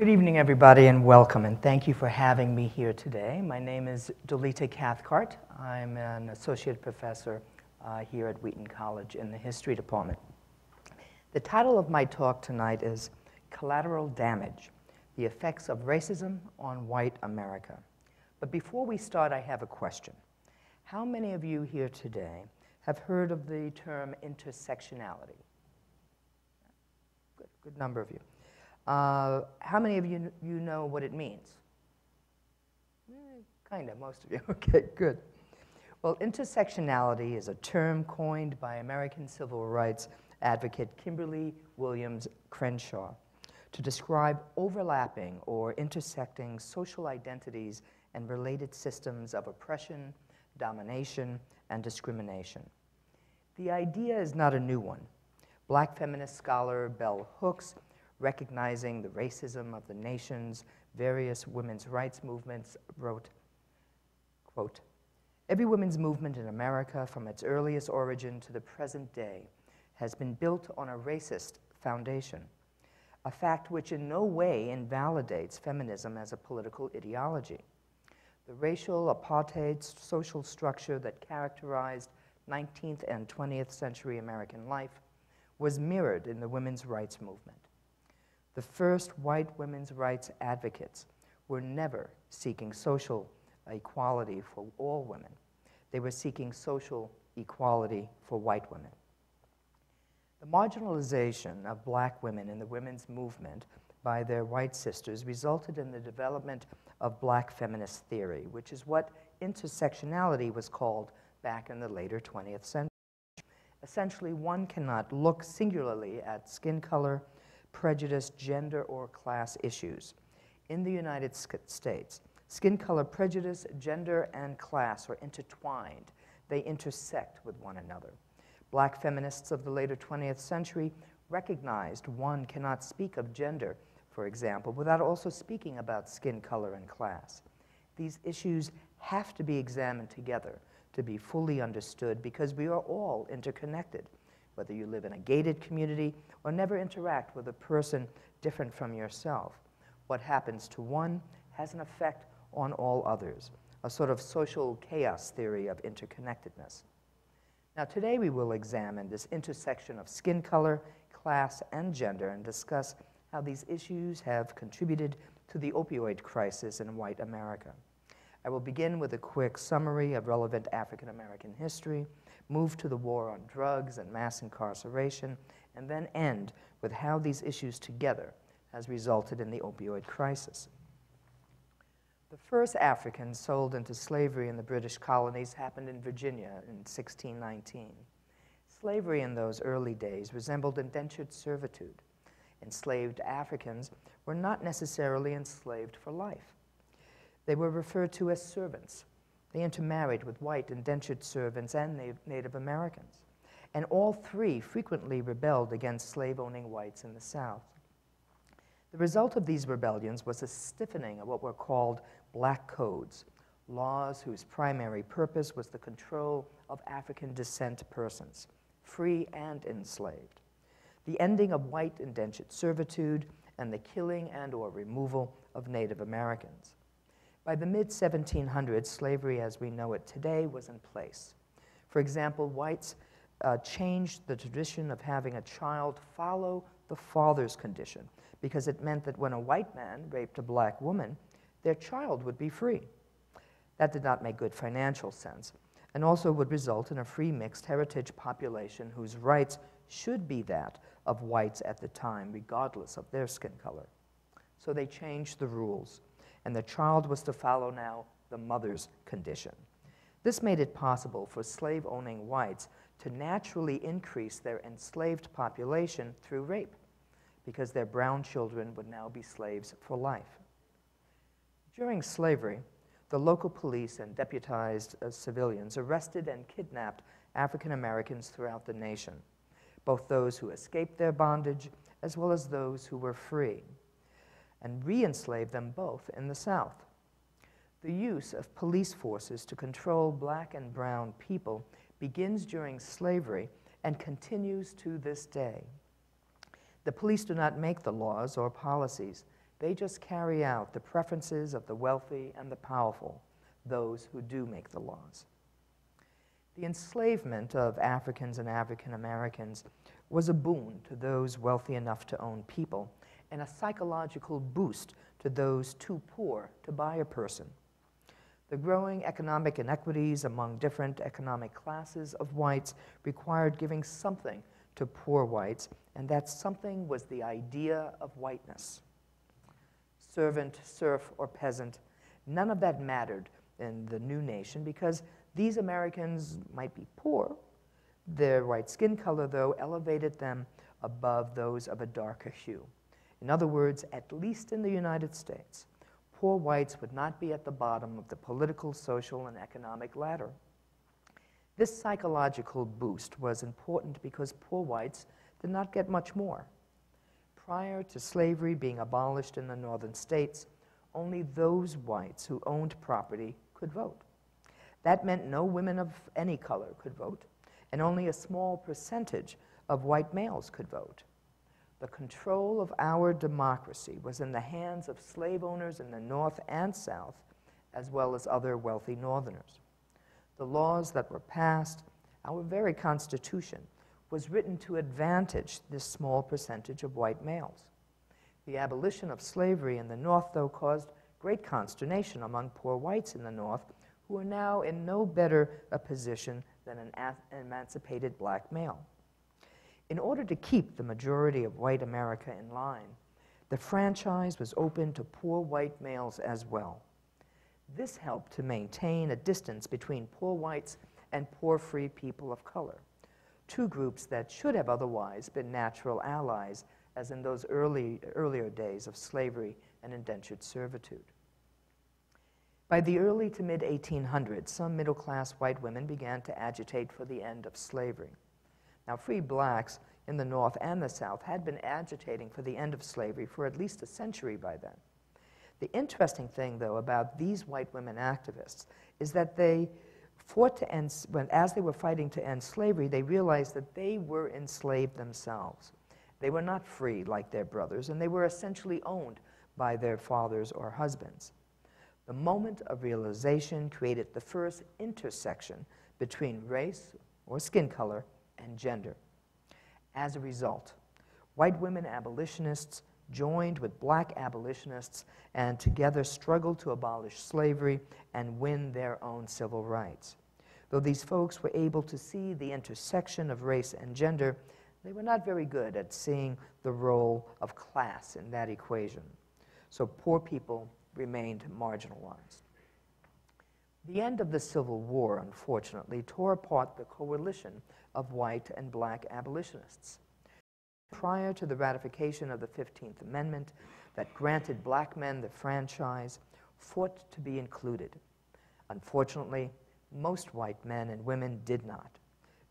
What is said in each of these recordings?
Good evening, everybody, and welcome, and thank you for having me here today. My name is Dolita Cathcart. I'm an associate professor uh, here at Wheaton College in the history department. The title of my talk tonight is Collateral Damage, the Effects of Racism on White America. But before we start, I have a question. How many of you here today have heard of the term intersectionality? Good, good number of you. Uh, how many of you, you know what it means? Eh, kind of, most of you. Okay, good. Well, intersectionality is a term coined by American civil rights advocate Kimberlé Williams Crenshaw to describe overlapping or intersecting social identities and related systems of oppression, domination, and discrimination. The idea is not a new one. Black feminist scholar Bell Hooks recognizing the racism of the nation's various women's rights movements, wrote, quote, Every women's movement in America from its earliest origin to the present day has been built on a racist foundation, a fact which in no way invalidates feminism as a political ideology. The racial apartheid social structure that characterized 19th and 20th century American life was mirrored in the women's rights movement. The first white women's rights advocates were never seeking social equality for all women. They were seeking social equality for white women. The marginalization of black women in the women's movement by their white sisters resulted in the development of black feminist theory, which is what intersectionality was called back in the later 20th century. Essentially, one cannot look singularly at skin color, prejudice, gender, or class issues. In the United States, skin color prejudice, gender, and class are intertwined. They intersect with one another. Black feminists of the later 20th century recognized one cannot speak of gender, for example, without also speaking about skin color and class. These issues have to be examined together to be fully understood because we are all interconnected whether you live in a gated community or never interact with a person different from yourself. What happens to one has an effect on all others, a sort of social chaos theory of interconnectedness. Now, today we will examine this intersection of skin color, class, and gender and discuss how these issues have contributed to the opioid crisis in white America. I will begin with a quick summary of relevant African American history, move to the war on drugs and mass incarceration, and then end with how these issues together has resulted in the opioid crisis. The first Africans sold into slavery in the British colonies happened in Virginia in 1619. Slavery in those early days resembled indentured servitude. Enslaved Africans were not necessarily enslaved for life. They were referred to as servants, they intermarried with white indentured servants and Native Americans, and all three frequently rebelled against slave-owning whites in the South. The result of these rebellions was a stiffening of what were called black codes, laws whose primary purpose was the control of African descent persons, free and enslaved, the ending of white indentured servitude, and the killing and or removal of Native Americans. By the mid 1700s, slavery as we know it today was in place. For example, whites uh, changed the tradition of having a child follow the father's condition because it meant that when a white man raped a black woman, their child would be free. That did not make good financial sense and also would result in a free mixed heritage population whose rights should be that of whites at the time, regardless of their skin color. So they changed the rules and the child was to follow now the mother's condition. This made it possible for slave owning whites to naturally increase their enslaved population through rape, because their brown children would now be slaves for life. During slavery, the local police and deputized uh, civilians arrested and kidnapped African Americans throughout the nation, both those who escaped their bondage as well as those who were free and re-enslave them both in the South. The use of police forces to control black and brown people begins during slavery and continues to this day. The police do not make the laws or policies. They just carry out the preferences of the wealthy and the powerful, those who do make the laws. The enslavement of Africans and African Americans was a boon to those wealthy enough to own people and a psychological boost to those too poor to buy a person. The growing economic inequities among different economic classes of whites required giving something to poor whites, and that something was the idea of whiteness. Servant, serf, or peasant, none of that mattered in the new nation because these Americans might be poor. Their white skin color, though, elevated them above those of a darker hue. In other words, at least in the United States, poor whites would not be at the bottom of the political, social, and economic ladder. This psychological boost was important because poor whites did not get much more. Prior to slavery being abolished in the northern states, only those whites who owned property could vote. That meant no women of any color could vote, and only a small percentage of white males could vote. The control of our democracy was in the hands of slave owners in the North and South, as well as other wealthy Northerners. The laws that were passed, our very Constitution, was written to advantage this small percentage of white males. The abolition of slavery in the North, though, caused great consternation among poor whites in the North who are now in no better a position than an emancipated black male. In order to keep the majority of white America in line, the franchise was open to poor white males as well. This helped to maintain a distance between poor whites and poor free people of color, two groups that should have otherwise been natural allies, as in those early, earlier days of slavery and indentured servitude. By the early to mid 1800s, some middle class white women began to agitate for the end of slavery. Now, free blacks in the North and the South had been agitating for the end of slavery for at least a century by then. The interesting thing, though, about these white women activists is that they fought to end, when, as they were fighting to end slavery, they realized that they were enslaved themselves. They were not free like their brothers, and they were essentially owned by their fathers or husbands. The moment of realization created the first intersection between race or skin color and gender. As a result, white women abolitionists joined with black abolitionists and together struggled to abolish slavery and win their own civil rights. Though these folks were able to see the intersection of race and gender, they were not very good at seeing the role of class in that equation. So poor people remained marginalized. The end of the Civil War, unfortunately, tore apart the coalition of white and black abolitionists. Prior to the ratification of the 15th Amendment that granted black men the franchise, fought to be included. Unfortunately, most white men and women did not,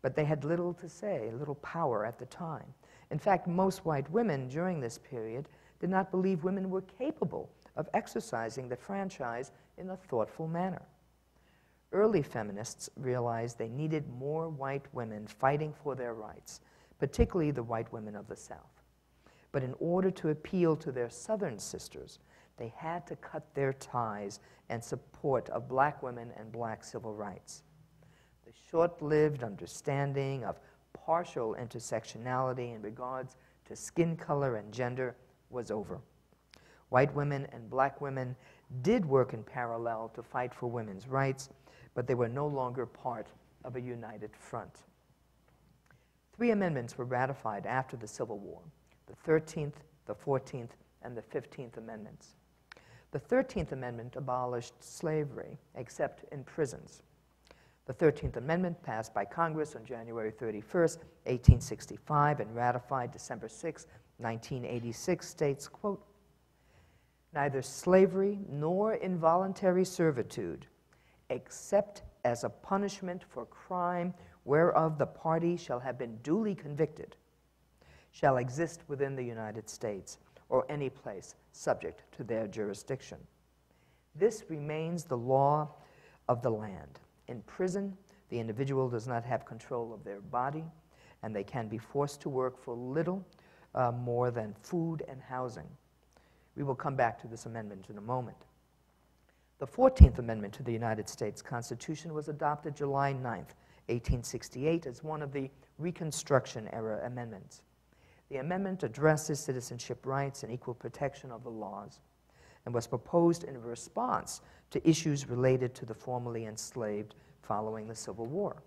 but they had little to say, little power at the time. In fact, most white women during this period did not believe women were capable of exercising the franchise in a thoughtful manner. Early feminists realized they needed more white women fighting for their rights, particularly the white women of the South. But in order to appeal to their Southern sisters, they had to cut their ties and support of black women and black civil rights. The short lived understanding of partial intersectionality in regards to skin color and gender was over. White women and black women did work in parallel to fight for women's rights, but they were no longer part of a united front. Three amendments were ratified after the Civil War the 13th, the 14th, and the 15th Amendments. The 13th Amendment abolished slavery, except in prisons. The 13th Amendment, passed by Congress on January 31, 1865, and ratified December 6, 1986, states, quote, neither slavery nor involuntary servitude, except as a punishment for crime whereof the party shall have been duly convicted, shall exist within the United States or any place subject to their jurisdiction. This remains the law of the land. In prison, the individual does not have control of their body, and they can be forced to work for little uh, more than food and housing. We will come back to this amendment in a moment. The 14th Amendment to the United States Constitution was adopted July 9, 1868, as one of the Reconstruction era amendments. The amendment addresses citizenship rights and equal protection of the laws and was proposed in response to issues related to the formerly enslaved following the Civil War.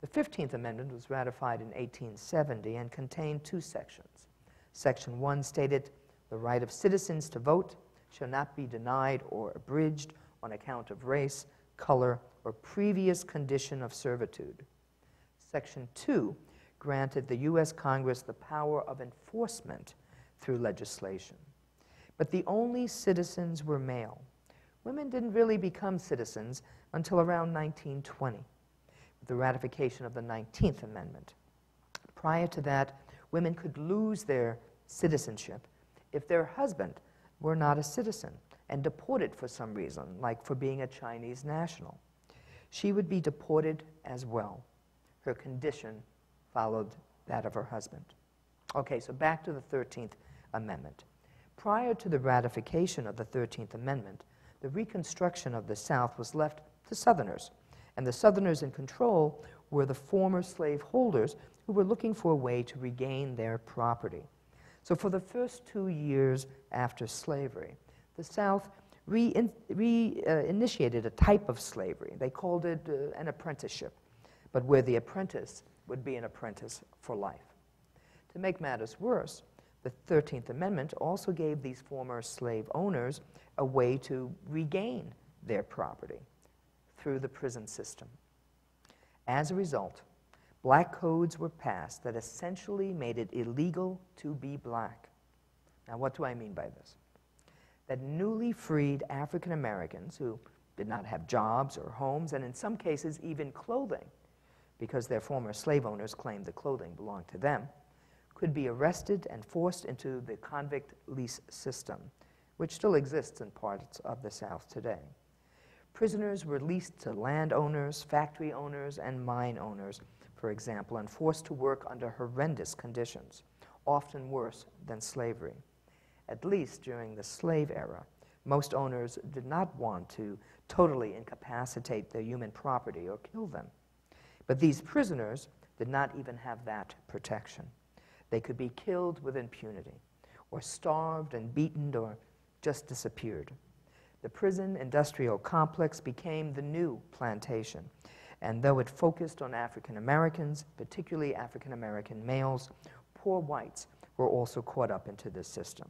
The 15th Amendment was ratified in 1870 and contained two sections. Section 1 stated the right of citizens to vote shall not be denied or abridged on account of race, color, or previous condition of servitude. Section 2 granted the U.S. Congress the power of enforcement through legislation. But the only citizens were male. Women didn't really become citizens until around 1920, with the ratification of the 19th Amendment. Prior to that, women could lose their citizenship if their husband were not a citizen and deported for some reason, like for being a Chinese national. She would be deported as well. Her condition followed that of her husband. Okay, so back to the 13th Amendment. Prior to the ratification of the 13th Amendment, the Reconstruction of the South was left to Southerners, and the Southerners in control were the former slaveholders who were looking for a way to regain their property. So, for the first two years after slavery, the South reinitiated re, uh, a type of slavery. They called it uh, an apprenticeship, but where the apprentice would be an apprentice for life. To make matters worse, the 13th Amendment also gave these former slave owners a way to regain their property through the prison system. As a result, black codes were passed that essentially made it illegal to be black. Now, what do I mean by this? That newly freed African Americans who did not have jobs or homes, and in some cases even clothing, because their former slave owners claimed the clothing belonged to them, could be arrested and forced into the convict lease system, which still exists in parts of the South today. Prisoners were leased to landowners, factory owners, and mine owners for example, and forced to work under horrendous conditions, often worse than slavery. At least during the slave era, most owners did not want to totally incapacitate their human property or kill them. But these prisoners did not even have that protection. They could be killed with impunity, or starved and beaten, or just disappeared. The prison industrial complex became the new plantation, and though it focused on African Americans, particularly African American males, poor whites were also caught up into this system.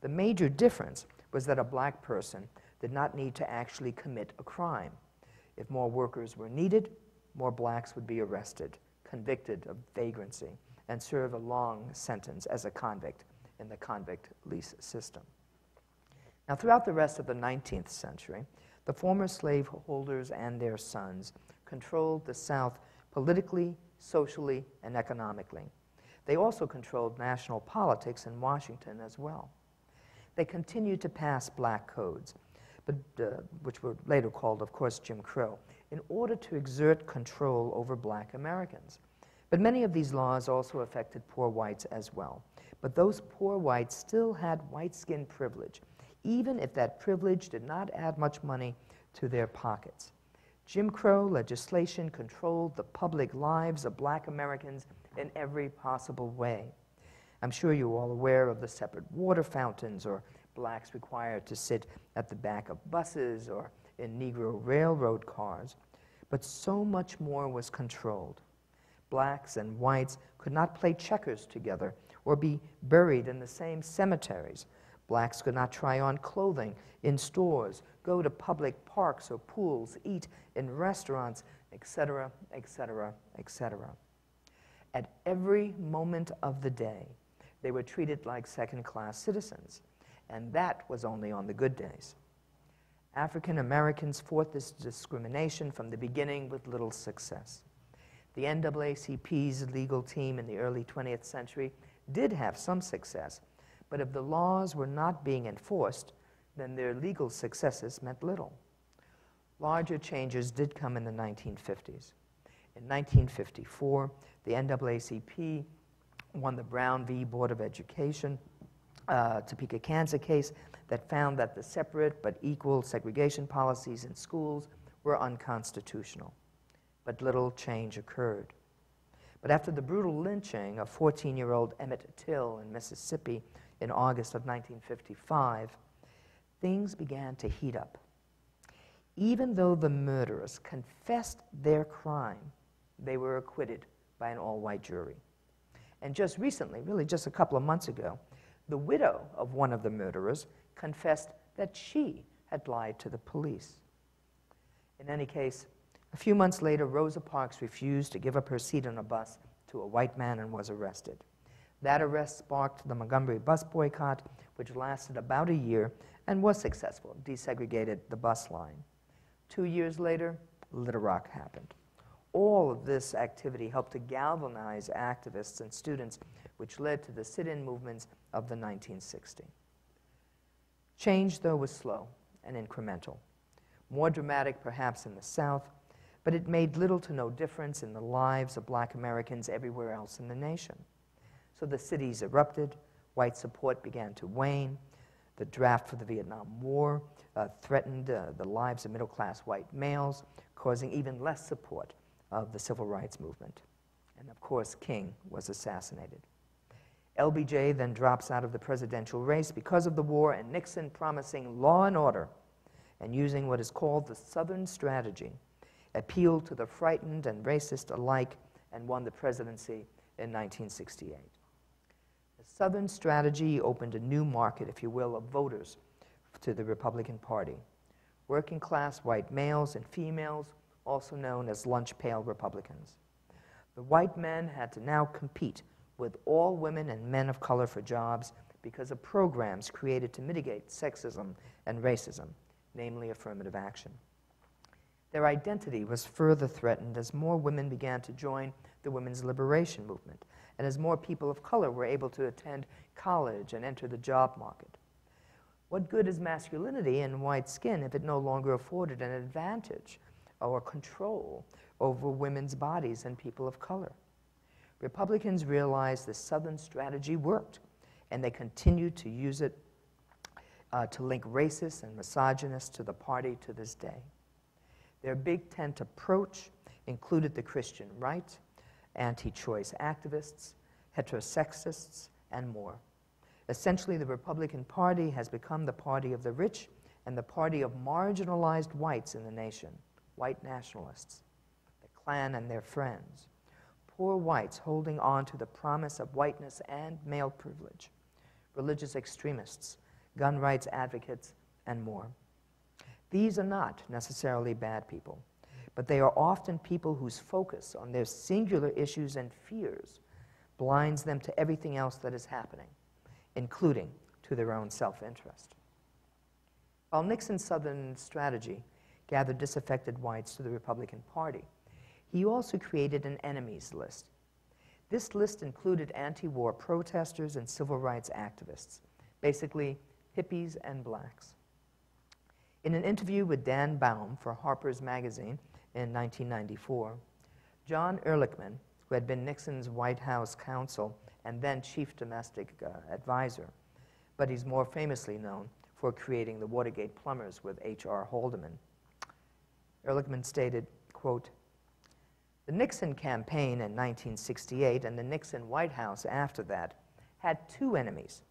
The major difference was that a black person did not need to actually commit a crime. If more workers were needed, more blacks would be arrested, convicted of vagrancy, and serve a long sentence as a convict in the convict lease system. Now, throughout the rest of the 19th century, the former slaveholders and their sons controlled the South politically, socially, and economically. They also controlled national politics in Washington as well. They continued to pass black codes, but, uh, which were later called, of course, Jim Crow, in order to exert control over black Americans. But many of these laws also affected poor whites as well. But those poor whites still had white skin privilege, even if that privilege did not add much money to their pockets. Jim Crow legislation controlled the public lives of black Americans in every possible way. I'm sure you're all aware of the separate water fountains or blacks required to sit at the back of buses or in Negro railroad cars. But so much more was controlled. Blacks and whites could not play checkers together or be buried in the same cemeteries. Blacks could not try on clothing in stores go to public parks or pools, eat in restaurants, etc., etc., etc. At every moment of the day, they were treated like second class citizens, and that was only on the good days. African Americans fought this discrimination from the beginning with little success. The NAACP's legal team in the early 20th century did have some success, but if the laws were not being enforced, then their legal successes meant little. Larger changes did come in the 1950s. In 1954, the NAACP won the Brown v. Board of Education uh, Topeka, Kansas case that found that the separate but equal segregation policies in schools were unconstitutional. But little change occurred. But after the brutal lynching of 14 year old Emmett Till in Mississippi in August of 1955, things began to heat up. Even though the murderers confessed their crime, they were acquitted by an all white jury. And just recently, really just a couple of months ago, the widow of one of the murderers confessed that she had lied to the police. In any case, a few months later, Rosa Parks refused to give up her seat on a bus to a white man and was arrested. That arrest sparked the Montgomery bus boycott, which lasted about a year and was successful, desegregated the bus line. Two years later, Little Rock happened. All of this activity helped to galvanize activists and students, which led to the sit in movements of the 1960s. Change, though, was slow and incremental, more dramatic perhaps in the South, but it made little to no difference in the lives of black Americans everywhere else in the nation. So the cities erupted, white support began to wane, the draft for the Vietnam War uh, threatened uh, the lives of middle class white males, causing even less support of the civil rights movement. And of course, King was assassinated. LBJ then drops out of the presidential race because of the war, and Nixon promising law and order and using what is called the Southern Strategy appealed to the frightened and racist alike and won the presidency in 1968. The Southern strategy opened a new market, if you will, of voters to the Republican Party. Working class white males and females, also known as lunch pail Republicans. The white men had to now compete with all women and men of color for jobs because of programs created to mitigate sexism and racism, namely affirmative action. Their identity was further threatened as more women began to join the women's liberation movement and as more people of color were able to attend college and enter the job market. What good is masculinity in white skin if it no longer afforded an advantage or control over women's bodies and people of color? Republicans realized the Southern strategy worked, and they continued to use it uh, to link racists and misogynists to the party to this day. Their Big Tent approach included the Christian right, anti choice activists, heterosexists, and more. Essentially, the Republican Party has become the party of the rich and the party of marginalized whites in the nation, white nationalists, the Klan and their friends, poor whites holding on to the promise of whiteness and male privilege, religious extremists, gun rights advocates, and more. These are not necessarily bad people, but they are often people whose focus on their singular issues and fears blinds them to everything else that is happening, including to their own self interest. While Nixon's Southern strategy gathered disaffected whites to the Republican Party, he also created an enemies list. This list included anti war protesters and civil rights activists, basically hippies and blacks. In an interview with Dan Baum for Harper's Magazine in 1994, John Ehrlichman, who had been Nixon's White House counsel and then chief domestic uh, advisor, but he's more famously known for creating the Watergate plumbers with H.R. Haldeman. Ehrlichman stated, quote, the Nixon campaign in 1968 and the Nixon White House after that had two enemies,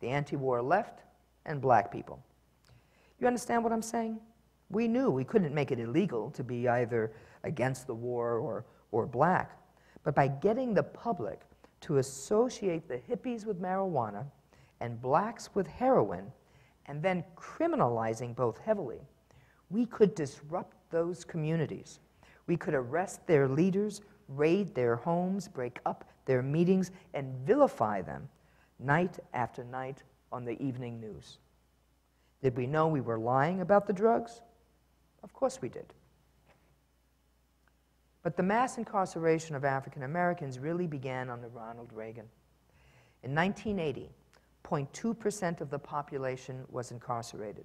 the anti-war left and black people. You understand what I'm saying? We knew we couldn't make it illegal to be either against the war or, or black. But by getting the public to associate the hippies with marijuana and blacks with heroin, and then criminalizing both heavily, we could disrupt those communities. We could arrest their leaders, raid their homes, break up their meetings, and vilify them night after night on the evening news. Did we know we were lying about the drugs? Of course we did. But the mass incarceration of African Americans really began under Ronald Reagan. In 1980, 0.2% of the population was incarcerated.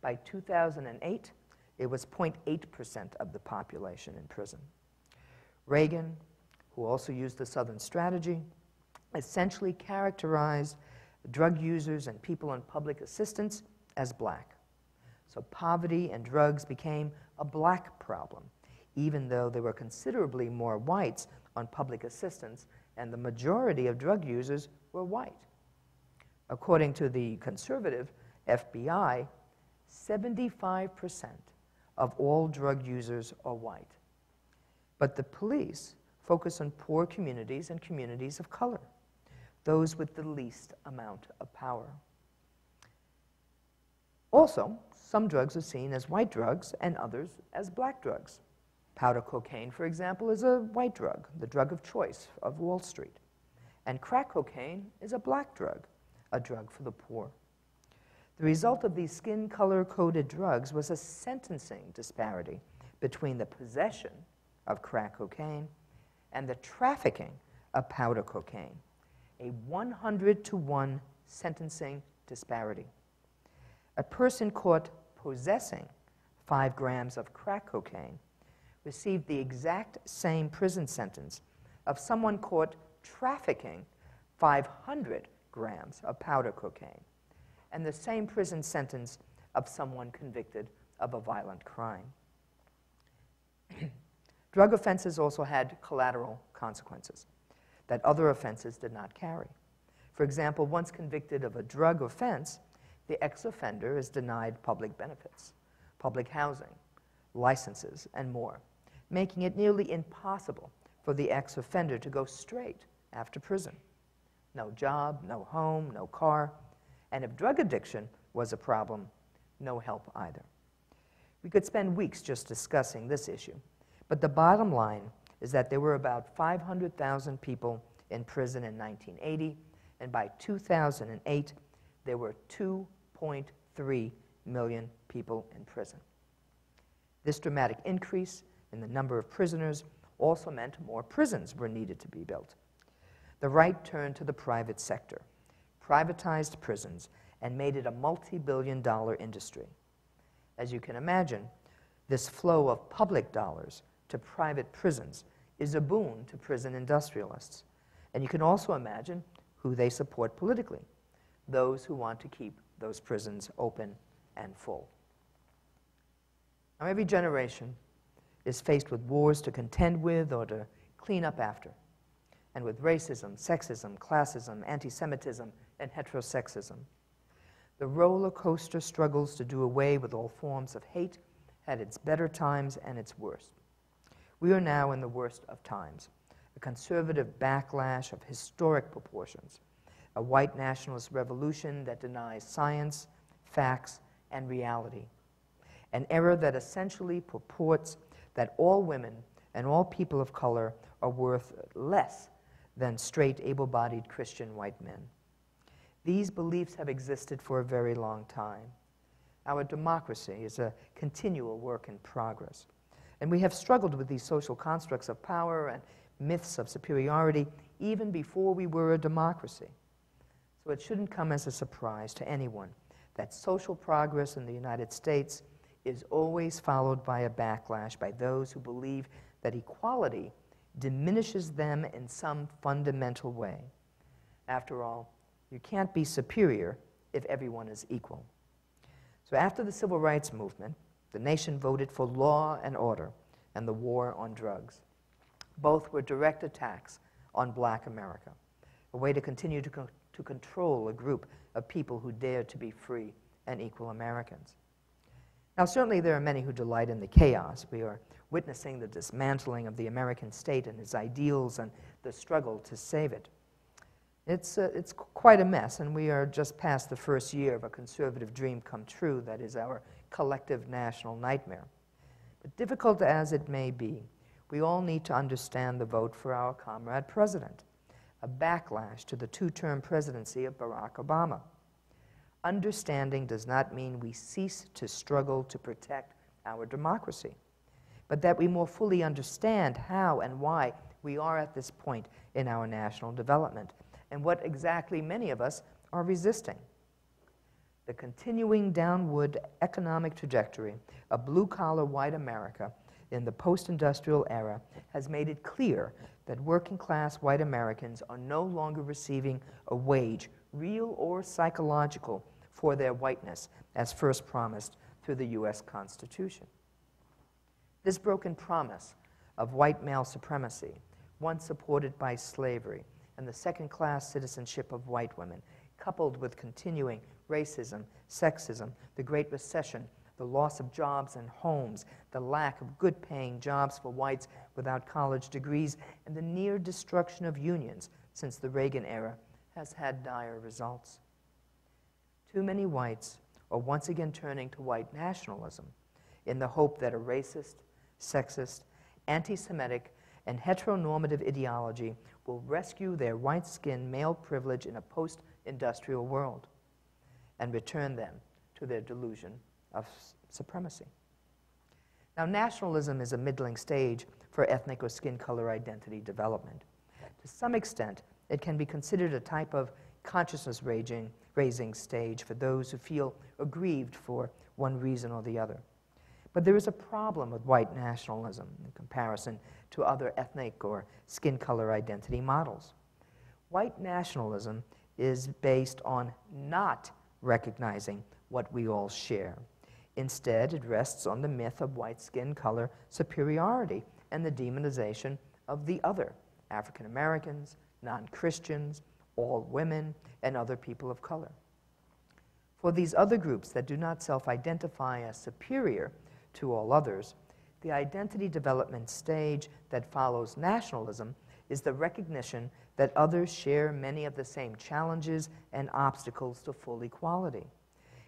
By 2008, it was 0.8% of the population in prison. Reagan, who also used the Southern strategy, essentially characterized drug users and people on public assistance as black. So poverty and drugs became a black problem, even though there were considerably more whites on public assistance and the majority of drug users were white. According to the conservative FBI, 75% of all drug users are white. But the police focus on poor communities and communities of color, those with the least amount of power. Also, some drugs are seen as white drugs and others as black drugs. Powder cocaine, for example, is a white drug, the drug of choice of Wall Street. And crack cocaine is a black drug, a drug for the poor. The result of these skin color coded drugs was a sentencing disparity between the possession of crack cocaine and the trafficking of powder cocaine, a 100 to 1 sentencing disparity. A person caught possessing five grams of crack cocaine received the exact same prison sentence of someone caught trafficking 500 grams of powder cocaine, and the same prison sentence of someone convicted of a violent crime. Drug offenses also had collateral consequences that other offenses did not carry. For example, once convicted of a drug offense, the ex offender is denied public benefits, public housing, licenses, and more, making it nearly impossible for the ex offender to go straight after prison. No job, no home, no car, and if drug addiction was a problem, no help either. We could spend weeks just discussing this issue, but the bottom line is that there were about 500,000 people in prison in 1980, and by 2008, there were 2.3 million people in prison. This dramatic increase in the number of prisoners also meant more prisons were needed to be built. The right turned to the private sector, privatized prisons, and made it a multi billion dollar industry. As you can imagine, this flow of public dollars to private prisons is a boon to prison industrialists. And you can also imagine who they support politically those who want to keep those prisons open and full. Now, every generation is faced with wars to contend with or to clean up after, and with racism, sexism, classism, anti Semitism, and heterosexism. The roller coaster struggles to do away with all forms of hate had its better times and its worst. We are now in the worst of times, a conservative backlash of historic proportions, a white nationalist revolution that denies science, facts, and reality, an error that essentially purports that all women and all people of color are worth less than straight, able bodied Christian white men. These beliefs have existed for a very long time. Our democracy is a continual work in progress. And we have struggled with these social constructs of power and myths of superiority even before we were a democracy. So it shouldn't come as a surprise to anyone that social progress in the United States is always followed by a backlash by those who believe that equality diminishes them in some fundamental way. After all, you can't be superior if everyone is equal. So after the civil rights movement, the nation voted for law and order and the war on drugs. Both were direct attacks on black America, a way to continue to, to control a group of people who dare to be free and equal Americans. Now, certainly there are many who delight in the chaos. We are witnessing the dismantling of the American state and its ideals and the struggle to save it. It's, uh, it's quite a mess, and we are just past the first year of a conservative dream come true that is our collective national nightmare. But difficult as it may be, we all need to understand the vote for our comrade president, a backlash to the two term presidency of Barack Obama. Understanding does not mean we cease to struggle to protect our democracy, but that we more fully understand how and why we are at this point in our national development and what exactly many of us are resisting. The continuing downward economic trajectory of blue collar white America in the post industrial era has made it clear that working class white Americans are no longer receiving a wage real or psychological, for their whiteness, as first promised through the U.S. Constitution. This broken promise of white male supremacy, once supported by slavery and the second class citizenship of white women, coupled with continuing racism, sexism, the Great Recession, the loss of jobs and homes, the lack of good paying jobs for whites without college degrees, and the near destruction of unions since the Reagan era has had dire results. Too many whites are once again turning to white nationalism in the hope that a racist, sexist, anti Semitic, and heteronormative ideology will rescue their white skinned male privilege in a post industrial world and return them to their delusion of supremacy. Now, nationalism is a middling stage for ethnic or skin color identity development. To some extent, it can be considered a type of consciousness raising, raising stage for those who feel aggrieved for one reason or the other. But there is a problem with white nationalism in comparison to other ethnic or skin color identity models. White nationalism is based on not recognizing what we all share. Instead, it rests on the myth of white skin color superiority and the demonization of the other African Americans, non Christians, all women, and other people of color. For these other groups that do not self identify as superior to all others, the identity development stage that follows nationalism is the recognition that others share many of the same challenges and obstacles to full equality.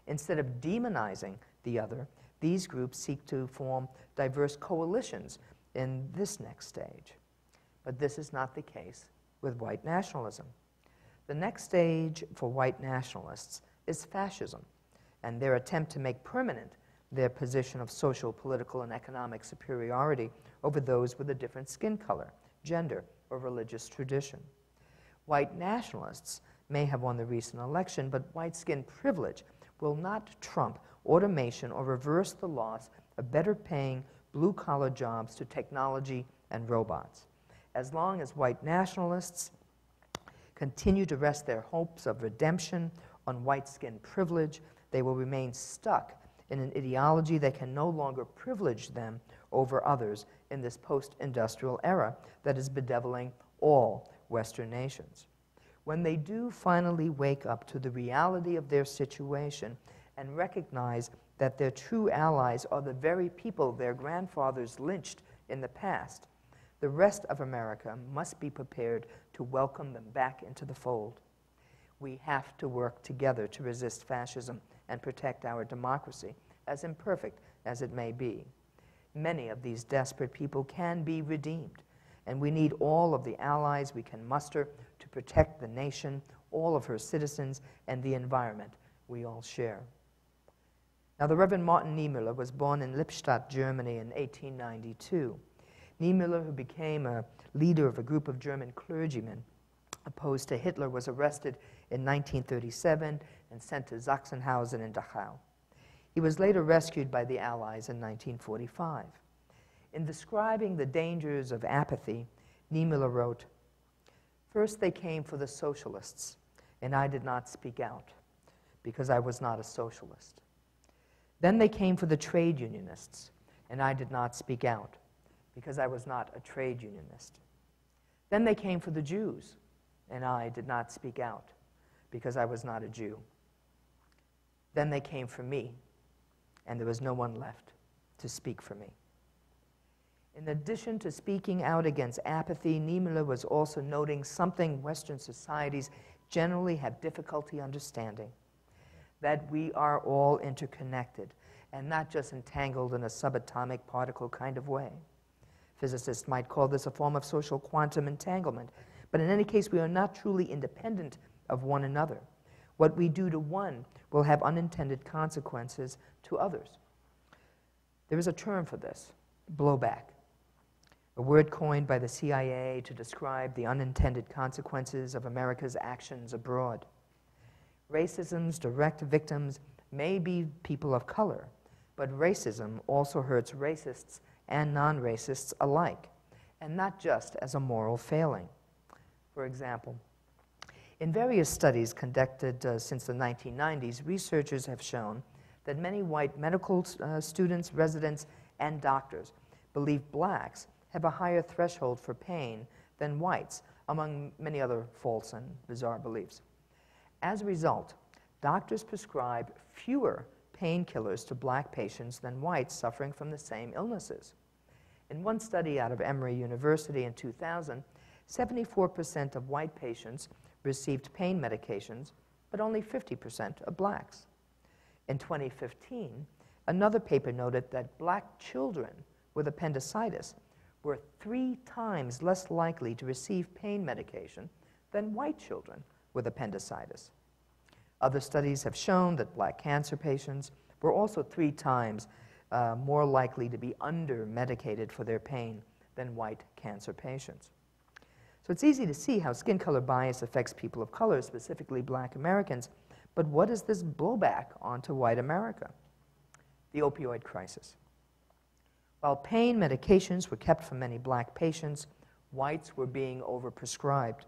Instead of demonizing the other, these groups seek to form diverse coalitions in this next stage. But this is not the case with white nationalism. The next stage for white nationalists is fascism and their attempt to make permanent their position of social, political, and economic superiority over those with a different skin color, gender, or religious tradition. White nationalists may have won the recent election, but white skin privilege will not trump automation or reverse the loss of better paying blue collar jobs to technology and robots. As long as white nationalists continue to rest their hopes of redemption on white skin privilege, they will remain stuck in an ideology that can no longer privilege them over others in this post industrial era that is bedeviling all Western nations. When they do finally wake up to the reality of their situation and recognize that their true allies are the very people their grandfathers lynched in the past, the rest of America must be prepared to welcome them back into the fold. We have to work together to resist fascism and protect our democracy, as imperfect as it may be. Many of these desperate people can be redeemed, and we need all of the allies we can muster to protect the nation, all of her citizens, and the environment we all share. Now, the Reverend Martin Niemöller was born in Lippstadt, Germany in 1892. Niemöller, who became a leader of a group of German clergymen opposed to Hitler, was arrested in 1937 and sent to Sachsenhausen and Dachau. He was later rescued by the Allies in 1945. In describing the dangers of apathy, Niemöller wrote, First they came for the socialists, and I did not speak out because I was not a socialist. Then they came for the trade unionists, and I did not speak out because I was not a trade unionist. Then they came for the Jews, and I did not speak out because I was not a Jew. Then they came for me, and there was no one left to speak for me. In addition to speaking out against apathy, Niemöller was also noting something Western societies generally have difficulty understanding that we are all interconnected and not just entangled in a subatomic particle kind of way. Physicists might call this a form of social quantum entanglement, but in any case, we are not truly independent of one another. What we do to one will have unintended consequences to others. There is a term for this blowback, a word coined by the CIA to describe the unintended consequences of America's actions abroad. Racism's direct victims may be people of color, but racism also hurts racists and non racists alike, and not just as a moral failing. For example, In various studies conducted uh, since the 1990s, researchers have shown that many white medical uh, students, residents, and doctors believe blacks have a higher threshold for pain than whites, among many other false and bizarre beliefs. As a result, doctors prescribe fewer painkillers to black patients than whites suffering from the same illnesses. In one study out of Emory University in 2000, 74% of white patients received pain medications, but only 50% of blacks. In 2015, another paper noted that black children with appendicitis were three times less likely to receive pain medication than white children with appendicitis. Other studies have shown that black cancer patients were also three times uh, more likely to be under medicated for their pain than white cancer patients. So it's easy to see how skin color bias affects people of color, specifically black Americans. But what is this blowback onto white America? The opioid crisis. While pain medications were kept from many black patients, whites were being overprescribed.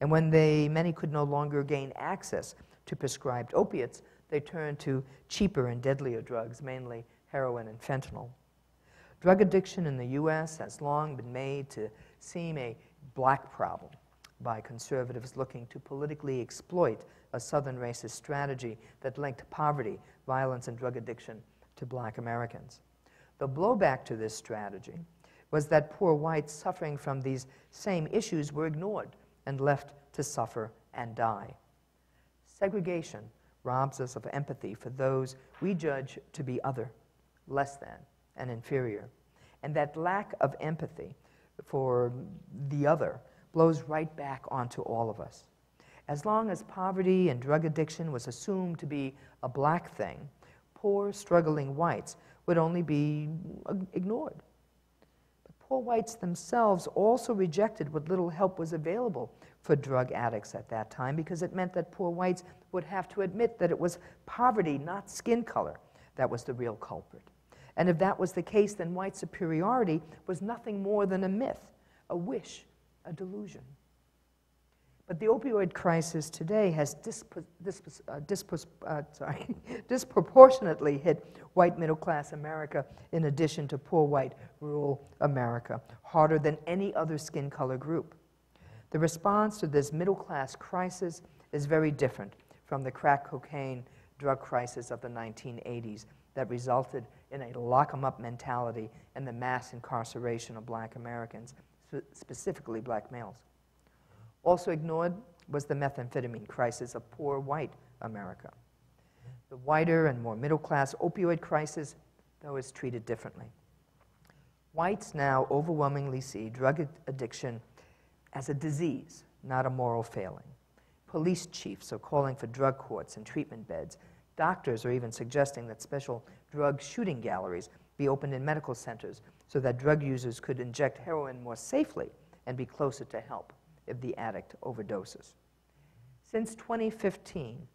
And when they, many could no longer gain access to prescribed opiates, they turned to cheaper and deadlier drugs, mainly heroin and fentanyl. Drug addiction in the U.S. has long been made to seem a black problem by conservatives looking to politically exploit a Southern racist strategy that linked poverty, violence, and drug addiction to black Americans. The blowback to this strategy was that poor whites suffering from these same issues were ignored and left to suffer and die. Segregation robs us of empathy for those we judge to be other, less than, and inferior. And that lack of empathy for the other blows right back onto all of us. As long as poverty and drug addiction was assumed to be a black thing, poor, struggling whites would only be ignored. But poor whites themselves also rejected what little help was available for drug addicts at that time because it meant that poor whites would have to admit that it was poverty, not skin color, that was the real culprit. And if that was the case, then white superiority was nothing more than a myth, a wish, a delusion. But the opioid crisis today has uh, uh, disproportionately hit white middle class America in addition to poor white rural America, harder than any other skin color group. The response to this middle class crisis is very different from the crack cocaine drug crisis of the 1980s that resulted in a lock 'em up mentality and the mass incarceration of black Americans, specifically black males. Also ignored was the methamphetamine crisis of poor white America. The whiter and more middle class opioid crisis, though, is treated differently. Whites now overwhelmingly see drug addiction as a disease, not a moral failing. Police chiefs are calling for drug courts and treatment beds. Doctors are even suggesting that special drug shooting galleries be opened in medical centers so that drug users could inject heroin more safely and be closer to help if the addict overdoses. Since 2015,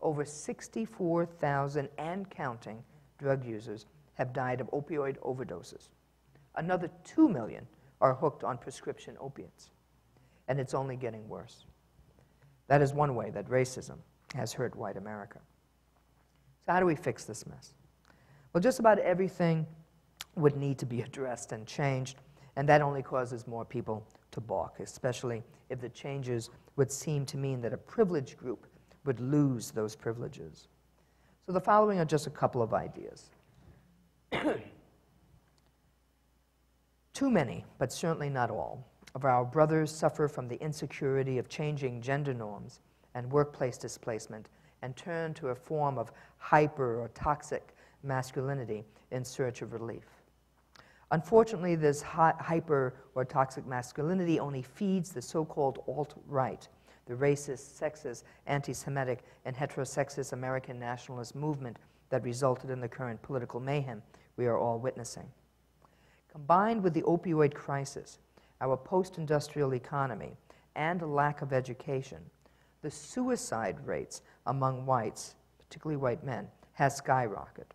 over 64,000 and counting drug users have died of opioid overdoses. Another 2 million are hooked on prescription opiates. And it's only getting worse. That is one way that racism has hurt white America. So, how do we fix this mess? Well, just about everything would need to be addressed and changed, and that only causes more people to balk, especially if the changes would seem to mean that a privileged group would lose those privileges. So the following are just a couple of ideas. Too many, but certainly not all, of our brothers suffer from the insecurity of changing gender norms and workplace displacement and turn to a form of hyper or toxic masculinity in search of relief. Unfortunately, this hyper or toxic masculinity only feeds the so called alt right, the racist, sexist, anti Semitic, and heterosexist American nationalist movement that resulted in the current political mayhem we are all witnessing. Combined with the opioid crisis, our post industrial economy, and a lack of education, the suicide rates among whites, particularly white men, has skyrocketed.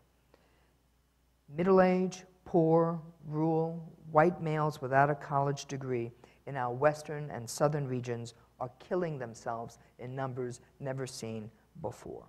Middle age, poor, rural, white males without a college degree in our western and southern regions are killing themselves in numbers never seen before.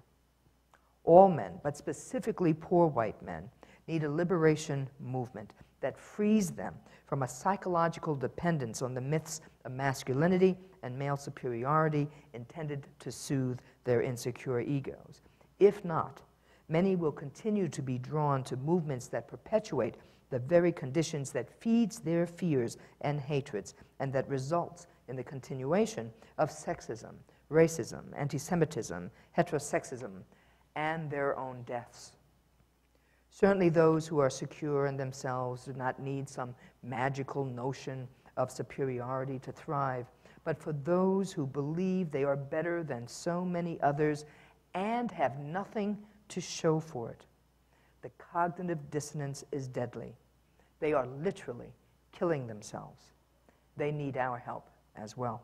All men, but specifically poor white men, need a liberation movement that frees them from a psychological dependence on the myths of masculinity and male superiority intended to soothe their insecure egos. If not, many will continue to be drawn to movements that perpetuate the very conditions that feeds their fears and hatreds and that results in the continuation of sexism, racism, anti-Semitism, heterosexism, and their own deaths. Certainly those who are secure in themselves do not need some magical notion of superiority to thrive, but for those who believe they are better than so many others and have nothing to show for it. The cognitive dissonance is deadly. They are literally killing themselves. They need our help as well.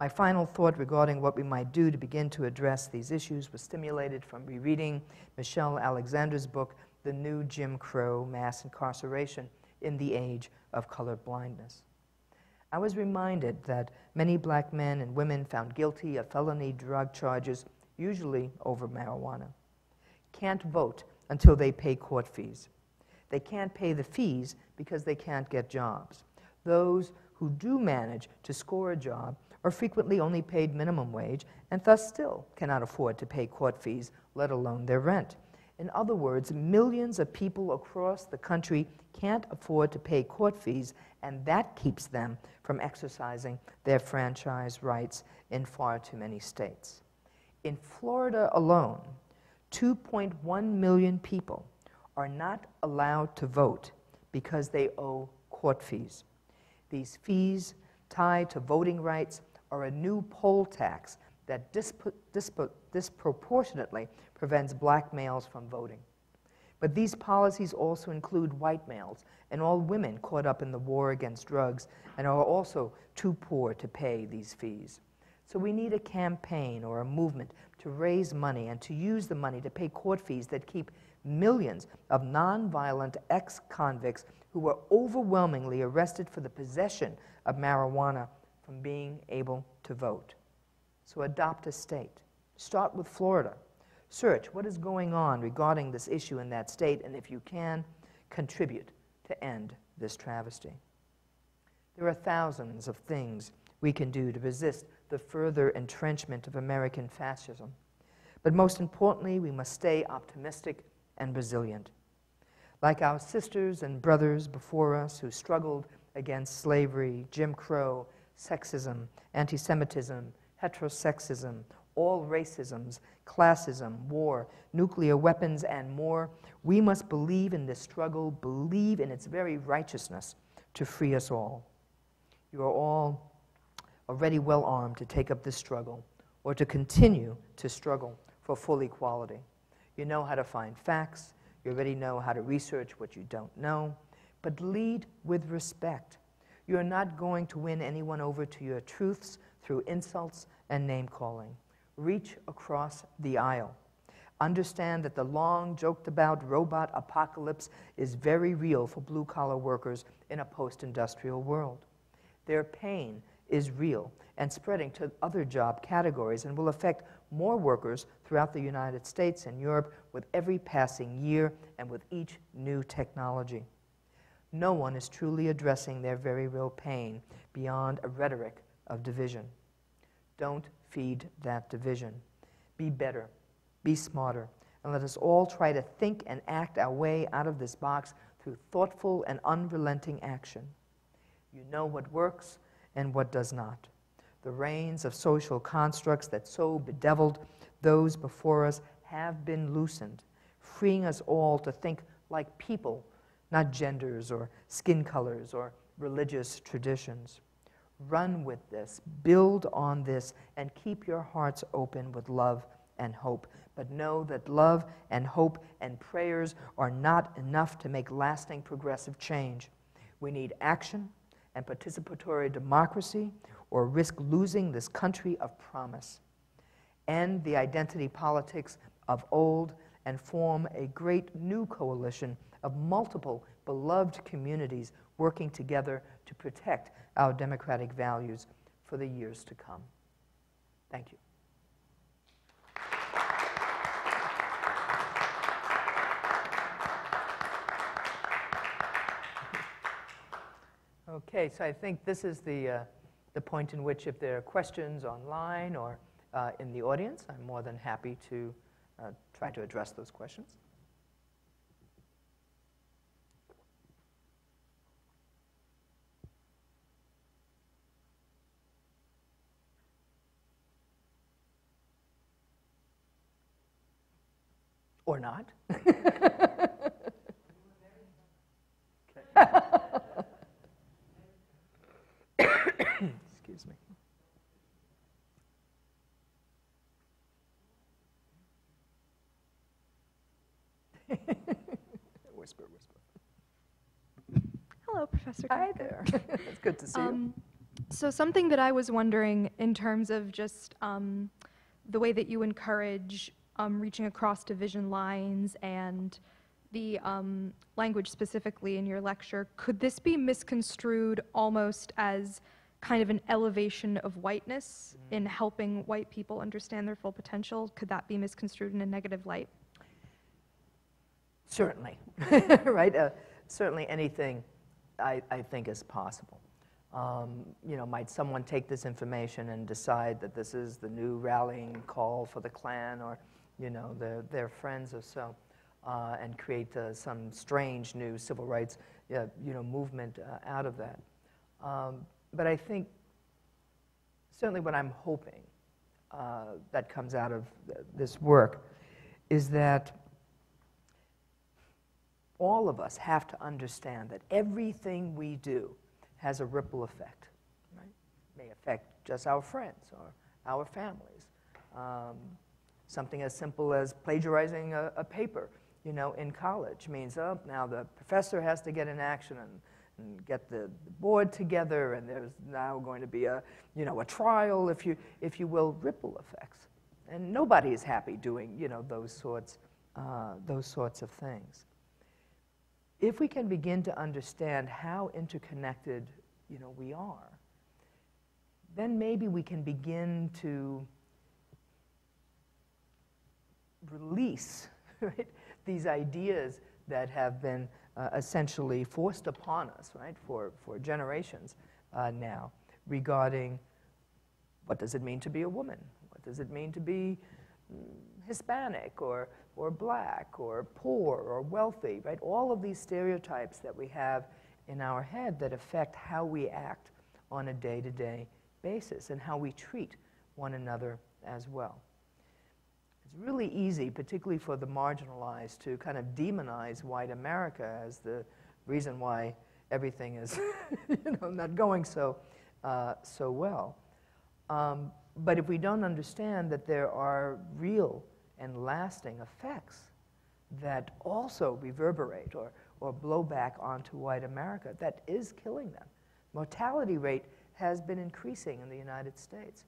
My final thought regarding what we might do to begin to address these issues was stimulated from rereading Michelle Alexander's book, The New Jim Crow Mass Incarceration in the Age of Color Blindness. I was reminded that many black men and women found guilty of felony drug charges, usually over marijuana, can't vote until they pay court fees. They can't pay the fees because they can't get jobs. Those who do manage to score a job are frequently only paid minimum wage and thus still cannot afford to pay court fees, let alone their rent. In other words, millions of people across the country can't afford to pay court fees, and that keeps them from exercising their franchise rights in far too many states. In Florida alone, 2.1 million people are not allowed to vote because they owe court fees. These fees tied to voting rights are a new poll tax that disp disp disproportionately prevents black males from voting. But these policies also include white males and all women caught up in the war against drugs and are also too poor to pay these fees. So we need a campaign or a movement to raise money and to use the money to pay court fees that keep millions of nonviolent ex-convicts who were overwhelmingly arrested for the possession of marijuana from being able to vote. So adopt a state. Start with Florida. Search what is going on regarding this issue in that state, and if you can, contribute to end this travesty. There are thousands of things we can do to resist the further entrenchment of American fascism. But most importantly, we must stay optimistic and resilient. Like our sisters and brothers before us who struggled against slavery, Jim Crow, sexism, anti Semitism, heterosexism, all racisms, classism, war, nuclear weapons, and more, we must believe in this struggle, believe in its very righteousness to free us all. You are all already well armed to take up this struggle or to continue to struggle for full equality. You know how to find facts, you already know how to research what you don't know, but lead with respect. You're not going to win anyone over to your truths through insults and name calling. Reach across the aisle. Understand that the long joked about robot apocalypse is very real for blue collar workers in a post industrial world. Their pain is real and spreading to other job categories and will affect more workers throughout the United States and Europe with every passing year and with each new technology. No one is truly addressing their very real pain beyond a rhetoric of division. Don't feed that division. Be better, be smarter, and let us all try to think and act our way out of this box through thoughtful and unrelenting action. You know what works and what does not. The reins of social constructs that so bedeviled those before us have been loosened, freeing us all to think like people, not genders or skin colors or religious traditions. Run with this, build on this, and keep your hearts open with love and hope. But know that love and hope and prayers are not enough to make lasting progressive change. We need action and participatory democracy or risk losing this country of promise. End the identity politics of old and form a great new coalition of multiple beloved communities working together to protect our democratic values for the years to come. Thank you. Okay, so I think this is the, uh, the point in which if there are questions online or uh, in the audience, I'm more than happy to uh, try to address those questions. Or not. Excuse me. whisper, whisper. Hello, Professor. Hi Kafka. there. it's good to see you. Um, so something that I was wondering in terms of just um, the way that you encourage um, reaching across division lines and the um, language specifically in your lecture, could this be misconstrued almost as kind of an elevation of whiteness in helping white people understand their full potential? Could that be misconstrued in a negative light? Certainly, right? Uh, certainly anything I, I think is possible. Um, you know, might someone take this information and decide that this is the new rallying call for the Klan or, you know, their, their friends or so, uh, and create uh, some strange new civil rights, uh, you know, movement uh, out of that. Um, but I think certainly what I'm hoping uh, that comes out of th- this work is that all of us have to understand that everything we do has a ripple effect. Right? May affect just our friends or our families. Um, something as simple as plagiarizing a, a, paper, you know, in college means, oh, now the professor has to get in action and, and get the, the board together, and there's now going to be a, you know, a trial, if you, if you will, ripple effects. And nobody is happy doing, you know, those sorts, uh, those sorts of things if we can begin to understand how interconnected you know, we are, then maybe we can begin to release right, these ideas that have been uh, essentially forced upon us right, for, for generations uh, now regarding what does it mean to be a woman? What does it mean to be mm, Hispanic or or black or poor or wealthy, right? All of these stereotypes that we have in our head that affect how we act on a day to day basis and how we treat one another as well. It's really easy, particularly for the marginalized, to kind of demonize white America as the reason why everything is you know, not going so, uh, so well. Um, but if we don't understand that there are real and lasting effects that also reverberate or, or blow back onto white America that is killing them. Mortality rate has been increasing in the United States.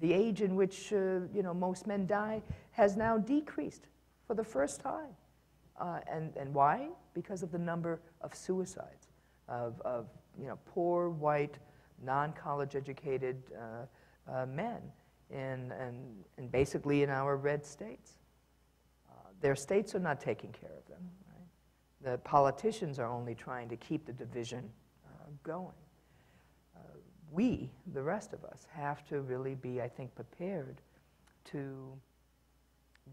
The age in which uh, you know, most men die has now decreased for the first time. Uh, and, and why? Because of the number of suicides of, of you know, poor, white, non-college educated uh, uh men in, in, in basically in our red states. Uh, their states are not taking care of them. Right? The politicians are only trying to keep the division uh, going. We, the rest of us, have to really be, I think, prepared to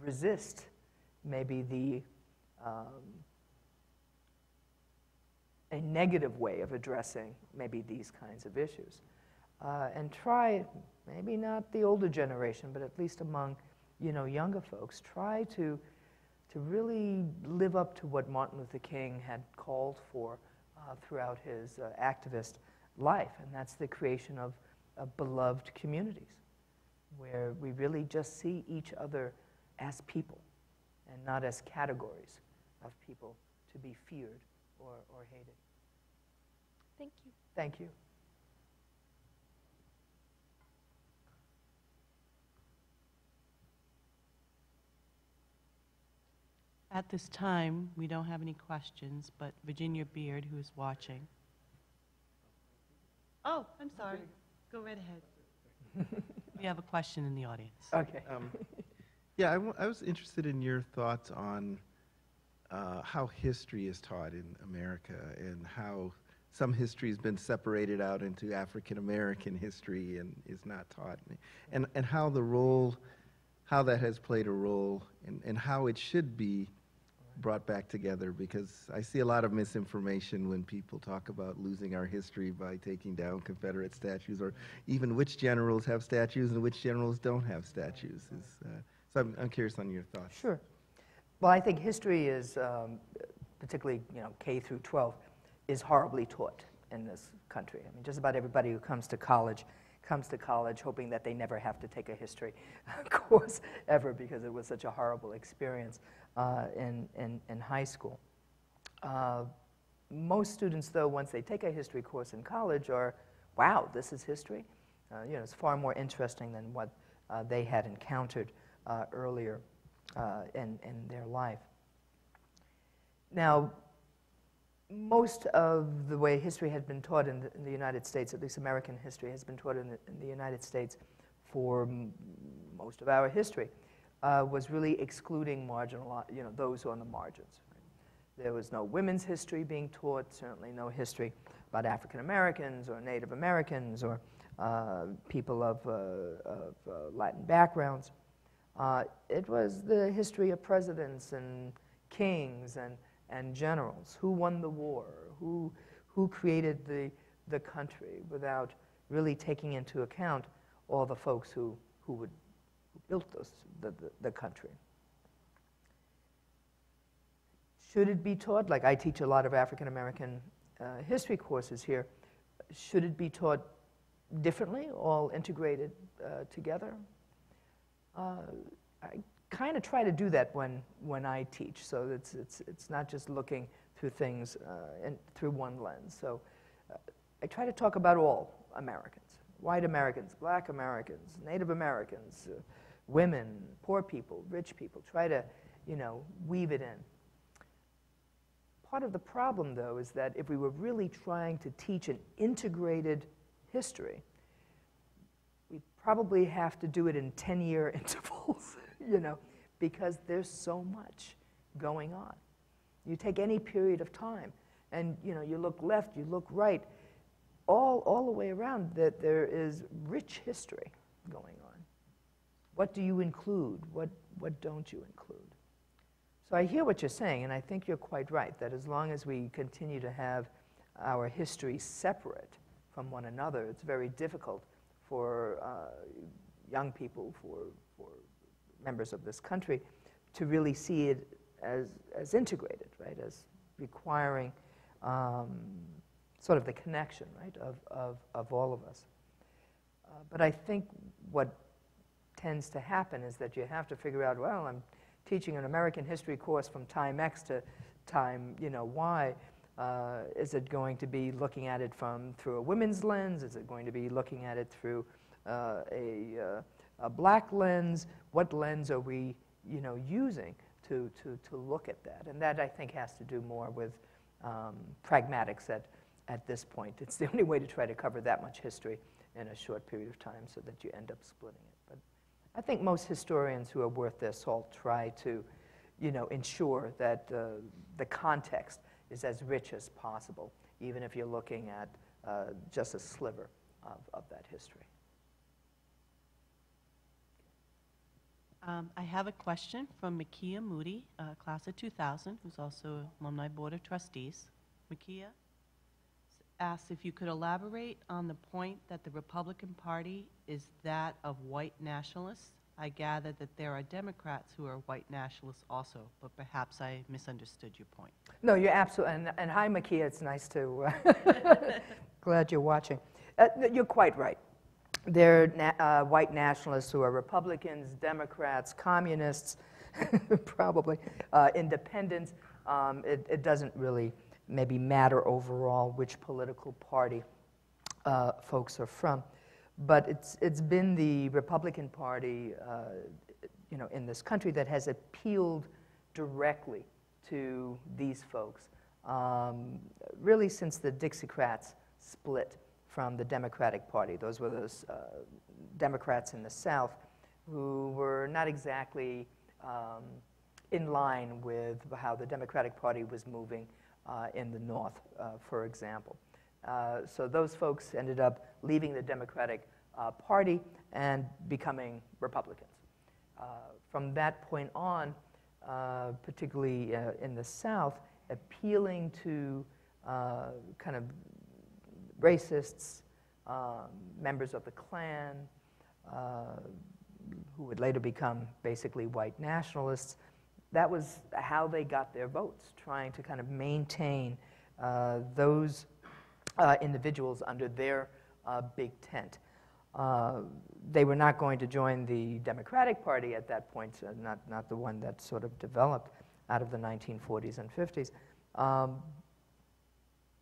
resist maybe the um, a negative way of addressing maybe these kinds of issues. Uh, and try, maybe not the older generation, but at least among you know, younger folks, try to, to really live up to what Martin Luther King had called for uh, throughout his uh, activist life, and that's the creation of, of beloved communities where we really just see each other as people and not as categories of people to be feared or, or hated. Thank you. Thank you. At this time, we don't have any questions, but Virginia Beard, who is watching. Oh, I'm sorry. Go right ahead. We have a question in the audience. Okay. Um, Yeah, I I was interested in your thoughts on uh, how history is taught in America and how some history has been separated out into African-American history and is not taught. And, and how the role, how that has played a role and, and how it should be brought back together because I see a lot of misinformation when people talk about losing our history by taking down Confederate statues or even which generals have statues and which generals don't have statues. Uh, so I'm, I'm curious on your thoughts. Sure. Well, I think history is, um, particularly, you know, K through 12, is horribly taught in this country. I mean, just about everybody who comes to college comes to college hoping that they never have to take a history course ever because it was such a horrible experience in, in, in high school. Uh, most students, though, once they take a history course in college, are, wow, this is history. Uh, you know, it's far more interesting than what uh, they had encountered uh, earlier uh, in, in their life. Now, most of the way history had been taught in the, in the United States, at least American history, has been taught in the, in the United States for most of our history, uh, was really excluding marginal, you know, those on the margins. There was no women's history being taught, certainly no history about African Americans or Native Americans or uh, people of, uh, of uh, Latin backgrounds. Uh, it was the history of presidents and kings and, and generals, who won the war, who, who created the, the country without really taking into account all the folks who, who, would, built those, the, the, the country. Should it be taught, like I teach a lot of African American uh, history courses here, should it be taught differently, all integrated uh, together? Uh, I kind of try to do that when, when I teach, so it's, it's, it's not just looking through things uh, and through one lens. So uh, I try to talk about all Americans, white Americans, black Americans, Native Americans, uh, women, poor people, rich people, try to, you know, weave it in. Part of the problem, though, is that if we were really trying to teach an integrated history, we'd probably have to do it in 10 year intervals, you know, because there's so much going on. You take any period of time and, you know, you look left, you look right, all, all the way around that there is rich history going on. What do you include? What, what don't you include? So I hear what you're saying, and I think you're quite right that as long as we continue to have our history separate from one another, it's very difficult for uh, young people, for, for members of this country, to really see it as, as integrated, right, as requiring um, sort of the connection, right, of, of, of all of us. Uh, but I think what tends to happen is that you have to figure out, well, I'm teaching an American history course from time X to time, you know, Y. Uh, is it going to be looking at it from through a women's lens? Is it going to be looking at it through uh, a, uh, a black lens? What lens are we, you know, using to, to, to look at that? And that I think has to do more with um, pragmatics at, at this point. It's the only way to try to cover that much history in a short period of time so that you end up splitting it. I think most historians who are worth their salt try to, you know, ensure that uh, the context is as rich as possible, even if you're looking at uh, just a sliver of, of that history. Um, I have a question from Makia Moody, uh, class of 2000, who's also alumni board of trustees. Makia asks if you could elaborate on the point that the Republican Party is that of white nationalists. I gather that there are Democrats who are white nationalists also, but perhaps I misunderstood your point. No, you're absolutely, and, and hi, Makia, it's nice to, uh, glad you're watching. Uh, you're quite right. There are uh, white nationalists who are Republicans, Democrats, communists, probably, uh, independents. Um, it, it doesn't really maybe matter overall which political party uh, folks are from. But it's, it's been the Republican Party, uh, you know, in this country that has appealed directly to these folks, um, really since the Dixiecrats split from the Democratic Party. Those were those uh, Democrats in the South who were not exactly um, in line with how the Democratic Party was moving uh, in the North, uh, for example. Uh, so those folks ended up leaving the Democratic uh, Party and becoming Republicans. From that point on, particularly in the South, appealing to kind of racists, um, members of the Klan, uh, who would later become basically white nationalists. That was how they got their votes, trying to kind of maintain uh, those uh, individuals under their uh, big tent. Uh, they were not going to join the Democratic Party at that point, uh, not, not the one that sort of developed out of the 1940s and 50s. Um,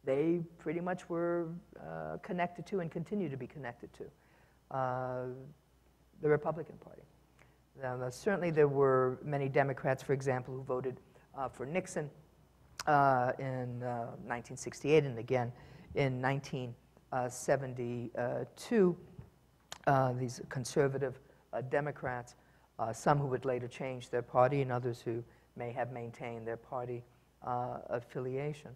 they pretty much were uh, connected to and continue to be connected to the Republican Party. Now, now, certainly, there were many Democrats, for example, who voted uh, for Nixon uh, in 1968 and again in 1972. Uh, these conservative uh, Democrats, uh, some who would later change their party, and others who may have maintained their party uh, affiliation.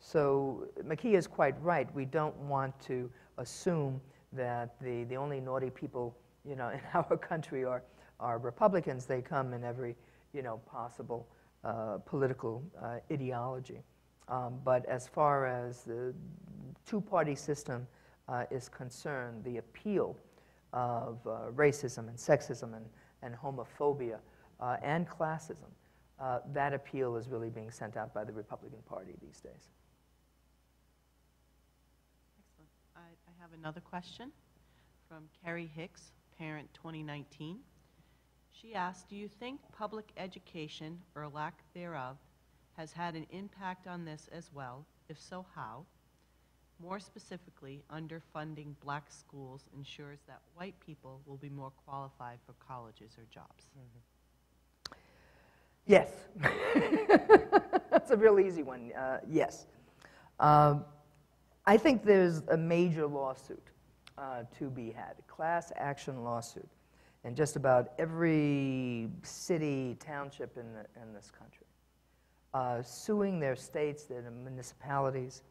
So Makia is quite right. We don't want to assume that the, the only naughty people, you know, in our country are, are Republicans. They come in every, you know, possible uh, political uh, ideology. Um, but as far as the two-party system uh, is concerned, the appeal of uh, racism and sexism and, and homophobia uh, and classism, uh, that appeal is really being sent out by the Republican Party these days. Excellent. I, I have another question from Carrie Hicks, parent 2019. She asked, do you think public education, or lack thereof, has had an impact on this as well? If so, how? More specifically, underfunding black schools ensures that white people will be more qualified for colleges or jobs. Yes. That's a real easy one. Uh, yes. Um, I think there's a major lawsuit uh, to be had, a class action lawsuit, in just about every city, township in, the, in this country, uh, suing their states, their municipalities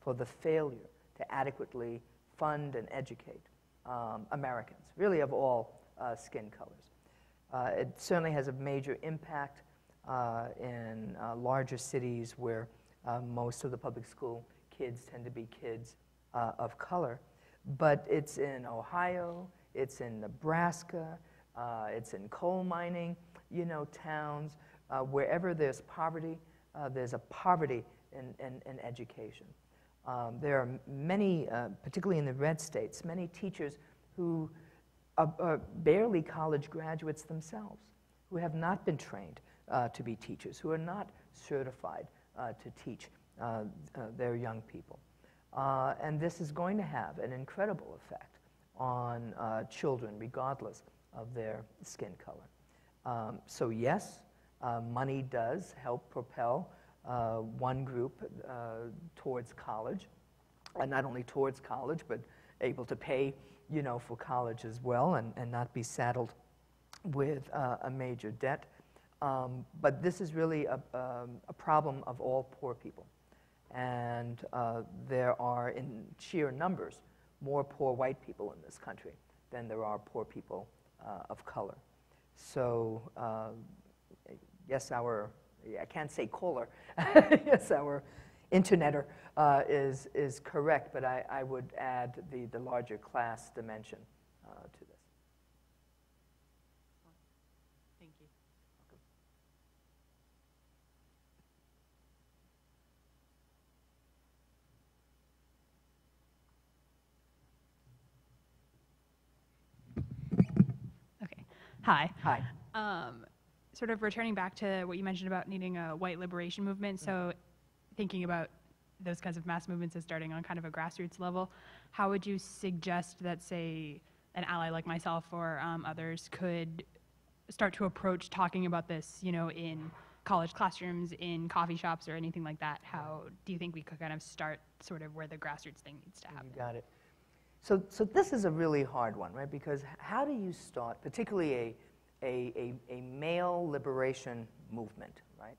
for the failure to adequately fund and educate um, Americans, really of all uh, skin colors. Uh, it certainly has a major impact uh, in uh, larger cities where uh, most of the public school kids tend to be kids of color. But it's in Ohio, it's in Nebraska, uh, it's in coal mining, you know, towns. Uh, wherever there's poverty, there's a poverty in, in, in education. Um, there are many, particularly in the red states, many teachers who are, are barely college graduates themselves, who have not been trained uh, to be teachers, who are not certified uh, to teach uh, uh their young people. Uh, and this is going to have an incredible effect on uh, children, regardless of their skin color. Um, so, yes, money does help propel one group towards college, and not only towards college, but able to pay you know, for college as well and, and not be saddled with uh, a major debt. Um, but this is really a, um, a, problem of all poor people. And uh, there are, in sheer numbers, more poor white people in this country than there are poor people uh, of color. So, uh, yes, our, I can't say caller, yes, our interneter uh, is, is correct, but I, I would add the, the larger class dimension uh, to this. Thank you. Okay. Hi. Hi. Um, sort of returning back to what you mentioned about needing a white liberation movement. So, thinking about those kinds of mass movements as starting on kind of a grassroots level, how would you suggest that, say, an ally like myself or um, others could start to approach talking about this, you know, in college classrooms, in coffee shops, or anything like that? How do you think we could kind of start sort of where the grassroots thing needs to happen? You got it. So, so this is a really hard one, right? Because how do you start, particularly a, a, a, a male liberation movement, right?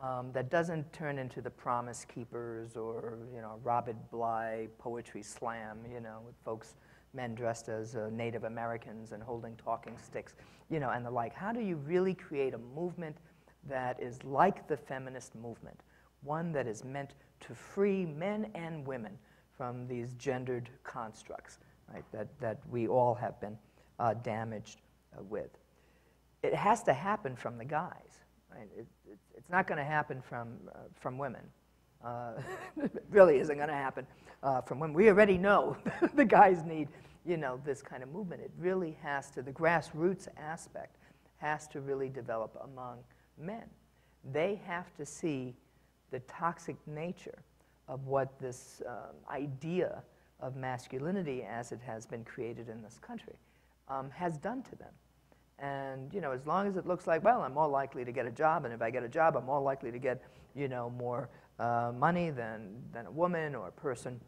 Um, that doesn't turn into the Promise Keepers or, you know, Robert Bly poetry slam, you know, with folks, men dressed as uh, Native Americans and holding talking sticks, you know, and the like. How do you really create a movement that is like the feminist movement, one that is meant to free men and women from these gendered constructs, right, that, that we all have been uh, damaged uh, with. It has to happen from the guys, right? It, it, it's not going to happen from, uh, from women. Uh, it really isn't going to happen uh, from women. We already know the guys need, you know, this kind of movement. It really has to, the grassroots aspect has to really develop among men. They have to see the toxic nature of what this um, idea of masculinity as it has been created in this country um, has done to them. And, you know, as long as it looks like, well, I'm more likely to get a job, and if I get a job, I'm more likely to get, you know, more uh, money than, than a woman or a person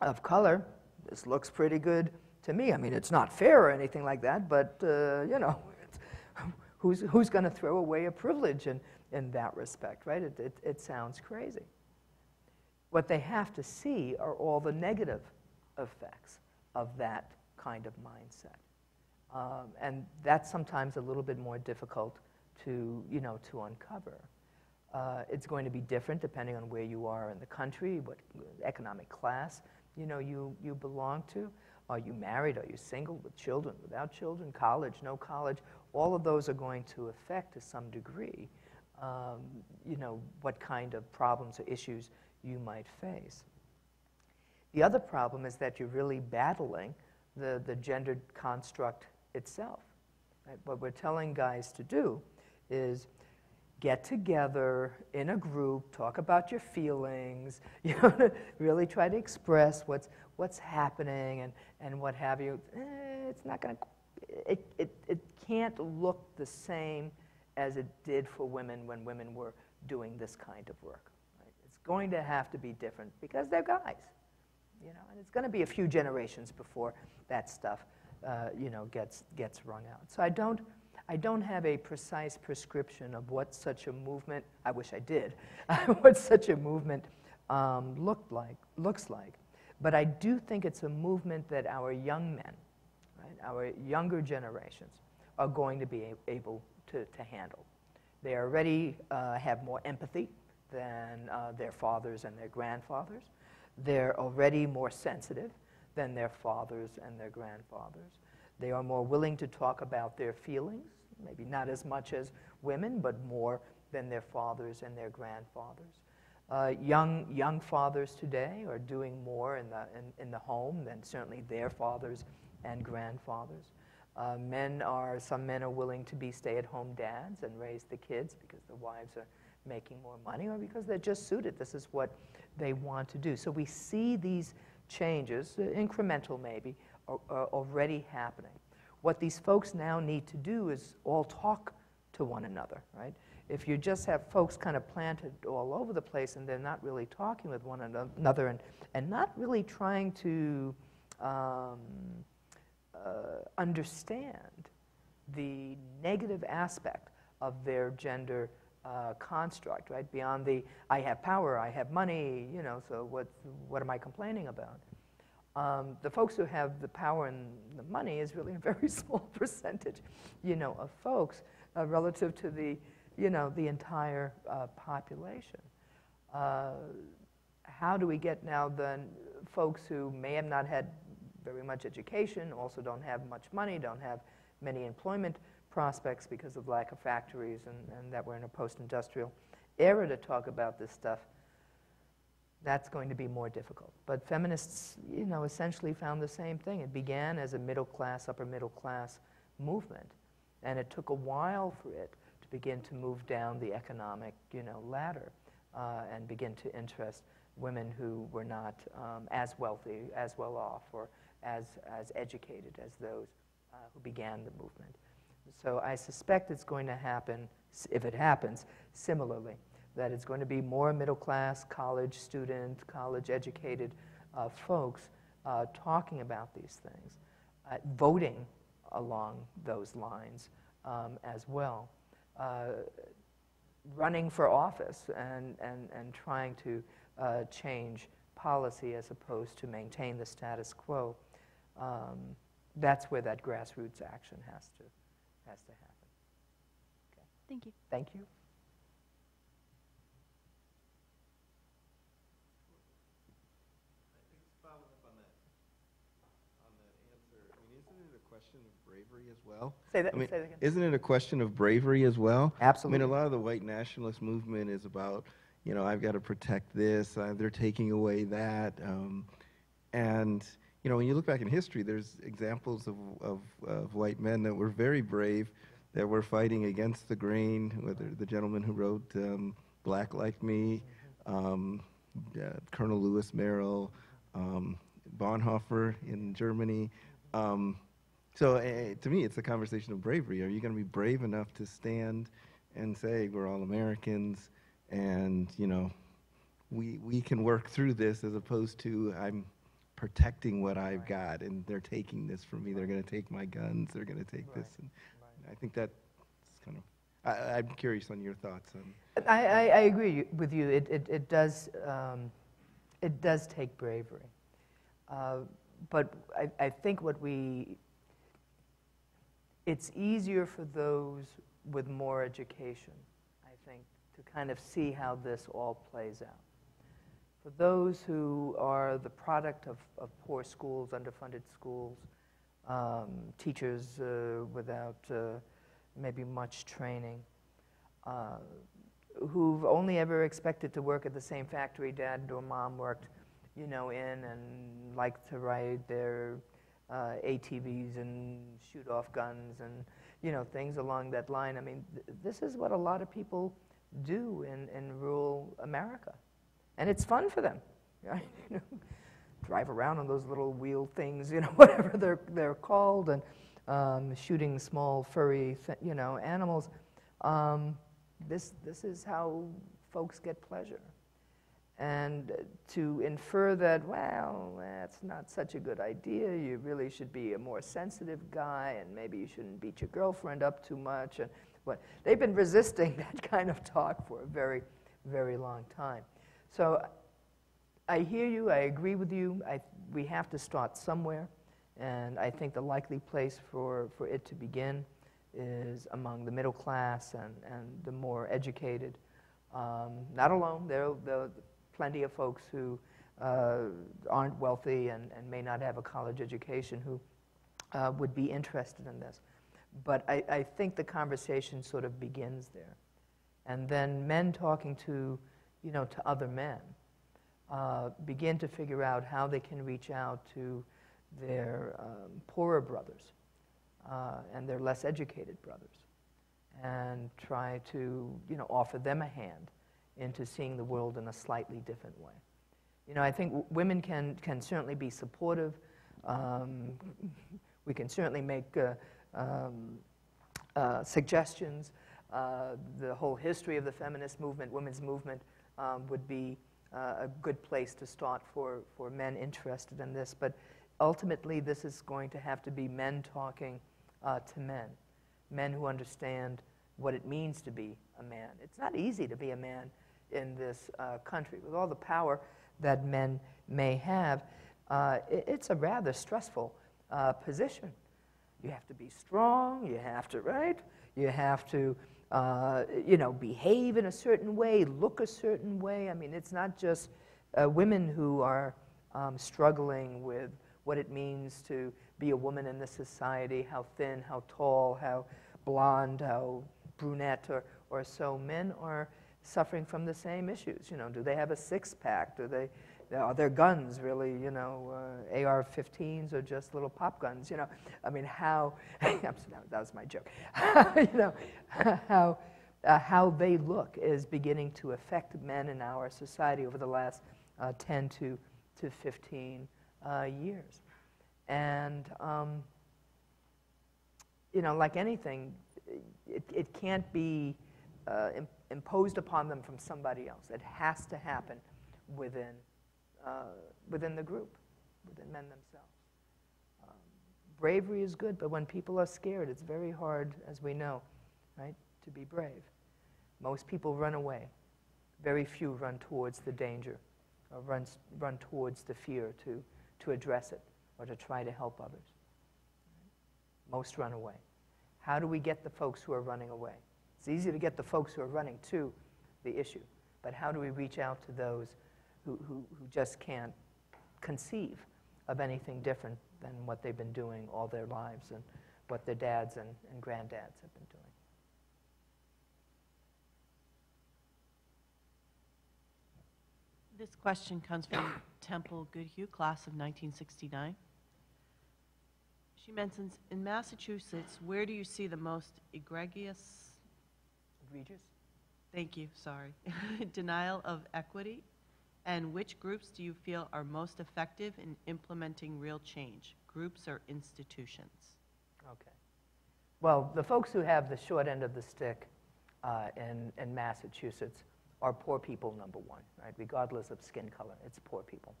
of color, this looks pretty good to me. I mean, it's not fair or anything like that, but, uh, you know, who's, who's going to throw away a privilege in, in that respect, right? It, it, it sounds crazy. What they have to see are all the negative effects of that kind of mindset. Um, and that's sometimes a little bit more difficult to, you know, to uncover. Uh, it's going to be different depending on where you are in the country, what economic class, you know, you, you belong to. Are you married? Are you single? With children? Without children? College? No college? All of those are going to affect to some degree, um, you know, what kind of problems or issues you might face. The other problem is that you're really battling the, the gendered construct itself. Right? What we're telling guys to do is get together in a group, talk about your feelings, you know, really try to express what's, what's happening and, and what have you. Eh, it's not going to, it, it, it can't look the same as it did for women when women were doing this kind of work going to have to be different because they're guys. You know, and it's going to be a few generations before that stuff, uh, you know, gets, gets wrung out. So I don't, I don't have a precise prescription of what such a movement, I wish I did, what such a movement um, looked like, looks like. But I do think it's a movement that our young men, right, our younger generations, are going to be able to, to handle. They already uh, have more empathy than uh, their fathers and their grandfathers. They're already more sensitive than their fathers and their grandfathers. They are more willing to talk about their feelings, maybe not as much as women, but more than their fathers and their grandfathers. Uh, young, young fathers today are doing more in the, in, in the home than certainly their fathers and grandfathers. Uh, men are, some men are willing to be stay-at-home dads and raise the kids because the wives are making more money or because they're just suited. This is what they want to do. So we see these changes, uh, incremental maybe, are, are already happening. What these folks now need to do is all talk to one another, right? If you just have folks kind of planted all over the place and they're not really talking with one another and, and not really trying to um, uh, understand the negative aspect of their gender uh, construct, right? Beyond the I have power, I have money, you know, so what, what am I complaining about? Um, the folks who have the power and the money is really a very small percentage, you know, of folks uh, relative to the, you know, the entire uh, population. Uh, how do we get now the folks who may have not had very much education, also don't have much money, don't have many employment prospects because of lack of factories and, and that we're in a post-industrial era to talk about this stuff, that's going to be more difficult. But feminists, you know, essentially found the same thing. It began as a middle class, upper middle class movement, and it took a while for it to begin to move down the economic, you know, ladder uh, and begin to interest women who were not um, as wealthy, as well off, or as, as educated as those uh, who began the movement. So I suspect it's going to happen, if it happens, similarly, that it's going to be more middle class, college student, college educated uh, folks uh, talking about these things, uh, voting along those lines um, as well, uh, running for office and, and, and trying to uh, change policy as opposed to maintain the status quo. Um, that's where that grassroots action has to, has to happen. Thank you. Thank you. Following up on that, on that answer, I mean, isn't it a question of bravery as well? Say that, I mean, say that again. Isn't it a question of bravery as well? Absolutely. I mean, a lot of the white nationalist movement is about, you know, I've got to protect this, uh, they're taking away that. Um, and, you know, when you look back in history, there's examples of, of, of white men that were very brave, that were fighting against the grain, whether the gentleman who wrote um, Black Like Me, um, uh, Colonel Lewis Merrill, um, Bonhoeffer in Germany. Um, so uh, to me, it's a conversation of bravery. Are you going to be brave enough to stand and say we're all Americans, and you know, we we can work through this, as opposed to I'm protecting what I've got, and they're taking this from me. They're going to take my guns. They're going to take this, and I think that's kind of. I, I'm curious on your thoughts on. I, I, I agree with you. It, it, it, does, um, it does take bravery. Uh, but I, I think what we, it's easier for those with more education, I think, to kind of see how this all plays out. For those who are the product of, of poor schools, underfunded schools, um, teachers uh, without uh, maybe much training, uh, who've only ever expected to work at the same factory dad or mom worked, you know, in and like to ride their uh, ATVs and shoot off guns and, you know, things along that line. I mean, th- this is what a lot of people do in, in rural America. And it's fun for them. You know, drive around on those little wheel things, you know, whatever they're, they're called, and um, shooting small furry, you know, animals. Um, this, this is how folks get pleasure. And to infer that, well, that's not such a good idea, you really should be a more sensitive guy, and maybe you shouldn't beat your girlfriend up too much, and what, they've been resisting that kind of talk for a very, very long time. So I hear you, I agree with you, I, we have to start somewhere, and I think the likely place for, for it to begin is among the middle class and, and the more educated. Um, not alone, there are, there are plenty of folks who uh, aren't wealthy and, and may not have a college education who uh, would be interested in this. But I, I think the conversation sort of begins there. And then men talking to, you know, to other men uh, begin to figure out how they can reach out to their um, poorer brothers uh, and their less educated brothers and try to you know, offer them a hand into seeing the world in a slightly different way. You know, I think women can, can certainly be supportive. Um, we can certainly make uh, um, uh, suggestions. Uh, the whole history of the feminist movement, women's movement, um, would be uh, a good place to start for, for men interested in this. But ultimately, this is going to have to be men talking uh, to men, men who understand what it means to be a man. It's not easy to be a man in this uh, country with all the power that men may have. Uh, it, it's a rather stressful uh, position. You have to be strong. You have to, right? You have to, uh, you know, behave in a certain way, look a certain way. I mean, it's not just uh, women who are um, struggling with what it means to be a woman in this society, how thin, how tall, how blonde, how brunette, or, or so. Men are suffering from the same issues. You know, do they have a six pack? Do they, their guns really, you know, uh, AR-15s or just little pop guns? You know, I mean, how? that was my joke. you know, how uh, how they look is beginning to affect men in our society over the last uh, 10 to to 15 uh, years, and um, you know, like anything, it, it can't be uh, im- imposed upon them from somebody else. It has to happen within, uh, within the group. within men themselves. Um, Bravery is good, but when people are scared, it's very hard, as we know, right, to be brave. Most people run away. Very few run towards the danger or run, run towards the fear to, to address it or to try to help others. Most run away. How do we get the folks who are running away? It's easy to get the folks who are running to the issue, but how do we reach out to those who, who, who just can't conceive of anything different than what they've been doing all their lives and what their dads and, and granddads have been doing? This question comes from Temple Goodhue, class of 1969. She mentions, in Massachusetts, where do you see the most egregious, Egregious? thank you, sorry, denial of equity? And which groups do you feel are most effective in implementing real change, groups or institutions? Okay. Well, the folks who have the short end of the stick uh, in, in Massachusetts are poor people, number one, right? Regardless of skin color, it's poor people.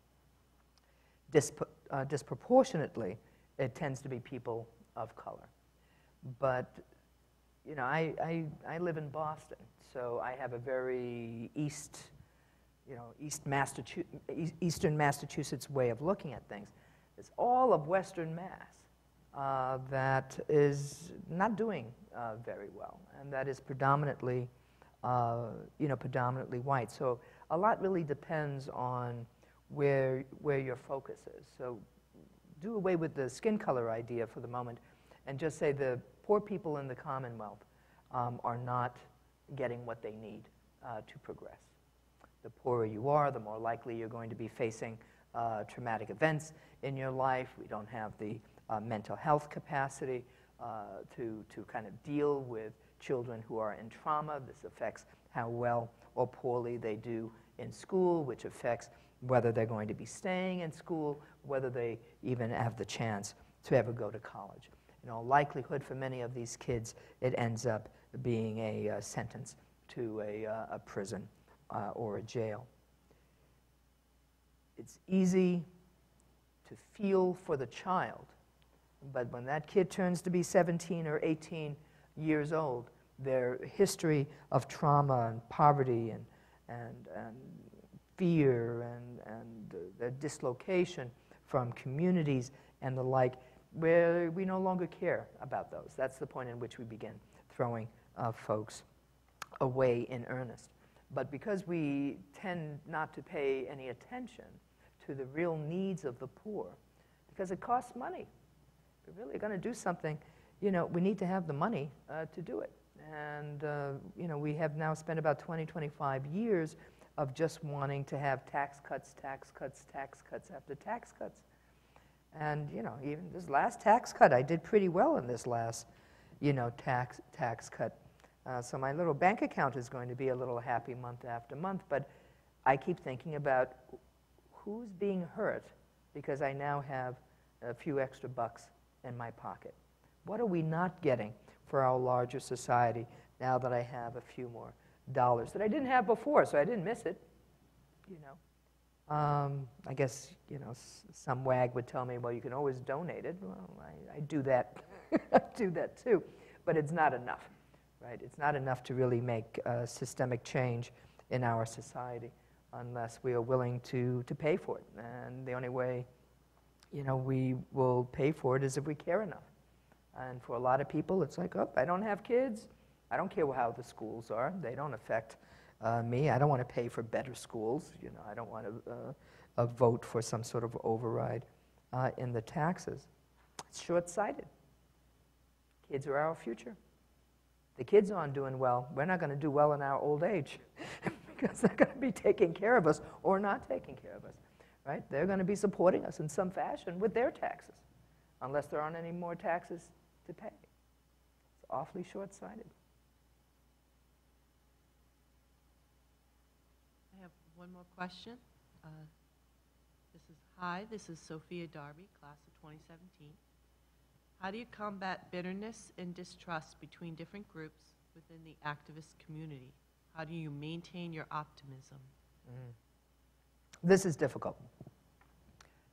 Uh, disproportionately, it tends to be people of color. But, you know, I, I, I live in Boston, so I have a very east, you know, east Massachu- eas- Eastern Massachusetts way of looking at things. It's all of Western Mass uh, that is not doing uh, very well, and that is predominantly, uh, you know, predominantly white. So a lot really depends on where where your focus is. So do away with the skin color idea for the moment, and just say the poor people in the Commonwealth um, are not getting what they need uh, to progress. The poorer you are, the more likely you're going to be facing uh, traumatic events in your life. We don't have the uh, mental health capacity uh, to, to kind of deal with children who are in trauma. This affects how well or poorly they do in school, which affects whether they're going to be staying in school, whether they even have the chance to ever go to college. In all likelihood, for many of these kids, it ends up being a uh, sentence to a, uh, a prison uh, or a jail. It's easy to feel for the child, but when that kid turns to be 17 or 18 years old, their history of trauma and poverty and, and, and fear and, and the dislocation from communities and the like, where we no longer care about those. That's the point in which we begin throwing uh, folks away in earnest. But because we tend not to pay any attention to the real needs of the poor, because it costs money. If we're really going to do something, you know, we need to have the money uh, to do it. And, uh, you know, we have now spent about 20, 25 years of just wanting to have tax cuts, tax cuts, tax cuts after tax cuts. And, you know, even this last tax cut, I did pretty well in this last, you know, tax, tax cut. Uh, so my little bank account is going to be a little happy month after month, but I keep thinking about who's being hurt because I now have a few extra bucks in my pocket. What are we not getting for our larger society now that I have a few more dollars that I didn't have before, so I didn't miss it, you know? Um, I guess, you know, some wag would tell me, well, you can always donate it. Well, I, I do that. I do that too. But it's not enough, right? It's not enough to really make uh, systemic change in our society unless we are willing to, to pay for it. And the only way, you know, we will pay for it is if we care enough. And for a lot of people, it's like, oh, I don't have kids. I don't care how the schools are. They don't affect uh, me. I don't want to pay for better schools. You know, I don't want to uh, uh, vote for some sort of override uh, in the taxes. It's short-sighted. Kids are our future. The kids aren't doing well. We're not going to do well in our old age because they're going to be taking care of us or not taking care of us, right? They're going to be supporting us in some fashion with their taxes, unless there aren't any more taxes to pay. It's awfully short-sighted. I have one more question. Uh, This is, hi, this is Sophia Darby, class of 2017. How do you combat bitterness and distrust between different groups within the activist community? How do you maintain your optimism? This is difficult.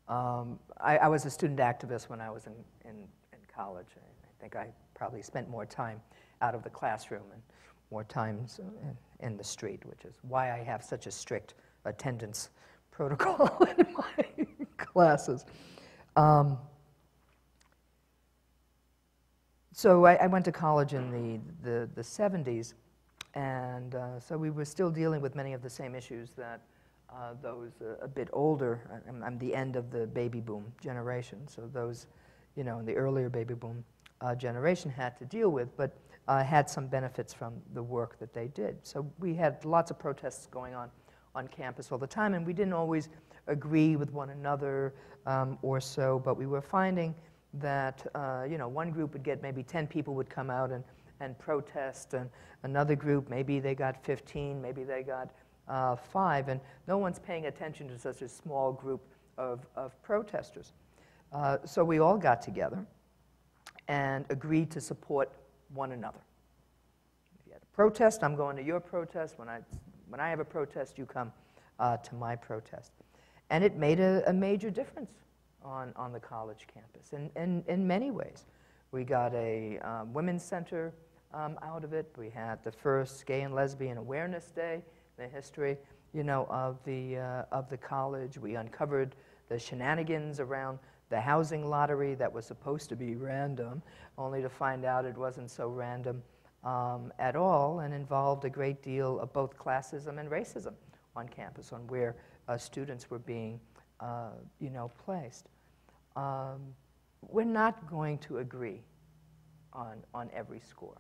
Um, I, I was a student activist when I was in, in, in college. I I think I probably spent more time out of the classroom and more times in, in the street, which is why I have such a strict attendance protocol in my classes. Um, so I, I went to college in the, the, the 70s, and uh, so we were still dealing with many of the same issues that uh, those uh, a bit older, I'm, I'm the end of the baby boom generation, so those, you know, in the earlier baby boom uh, generation had to deal with, but uh, had some benefits from the work that they did. So we had lots of protests going on on campus all the time, and we didn't always agree with one another um, or so, but we were finding that, uh, you know, one group would get maybe 10 people would come out and, and protest, and another group, maybe they got 15, maybe they got uh, five, and no one's paying attention to such a small group of, of protesters. Uh, so we all got together and agreed to support one another. If you had a protest, I'm going to your protest. When I, when I have a protest, you come uh, to my protest. And it made a, a, major difference on, on the college campus in, in, in many ways. We got a um, women's center um, out of it. We had the first Gay and Lesbian Awareness Day in the history, you know, of the, uh, of the college. We uncovered the shenanigans around the housing lottery that was supposed to be random, only to find out it wasn't so random um, at all and involved a great deal of both classism and racism on campus, on where uh, students were being, uh, you know, placed. Um, we're not going to agree on, on every score.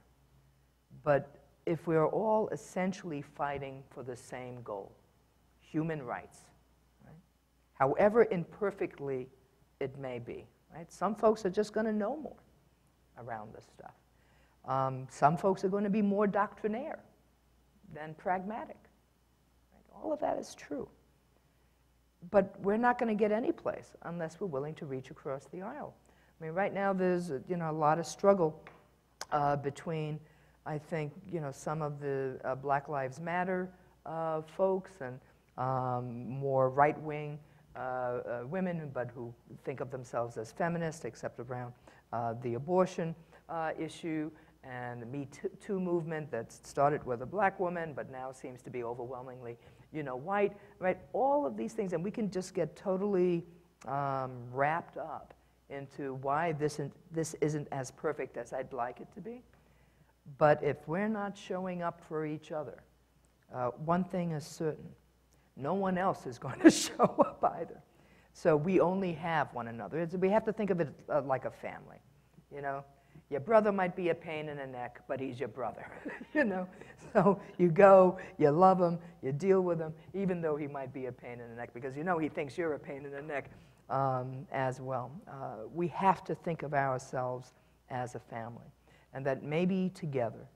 But if we're all essentially fighting for the same goal, human rights, right? however imperfectly it may be. Right? Some folks are just going to know more around this stuff. Um, some folks are going to be more doctrinaire than pragmatic. Right? All of that is true. But we're not going to get any place unless we're willing to reach across the aisle. I mean, right now there's you know a lot of struggle uh, between, I think, you know, some of the uh, Black Lives Matter uh, folks and um, more right-wing uh, uh, women, but who think of themselves as feminists, except around uh, the abortion issue and the Me Too movement that started with a black woman, but now seems to be overwhelmingly, you know, white, right? All of these things, and we can just get totally um, wrapped up into why this, isn't, this isn't as perfect as I'd like it to be. But if we're not showing up for each other, uh, one thing is certain no one else is going to show up either. So we only have one another. It's, we have to think of it uh, like a family. You know, your brother might be a pain in the neck, but he's your brother. you know, so you go, you love him, you deal with him, even though he might be a pain in the neck, because you know he thinks you're a pain in the neck um, as well. Uh, we have to think of ourselves as a family, and that maybe together,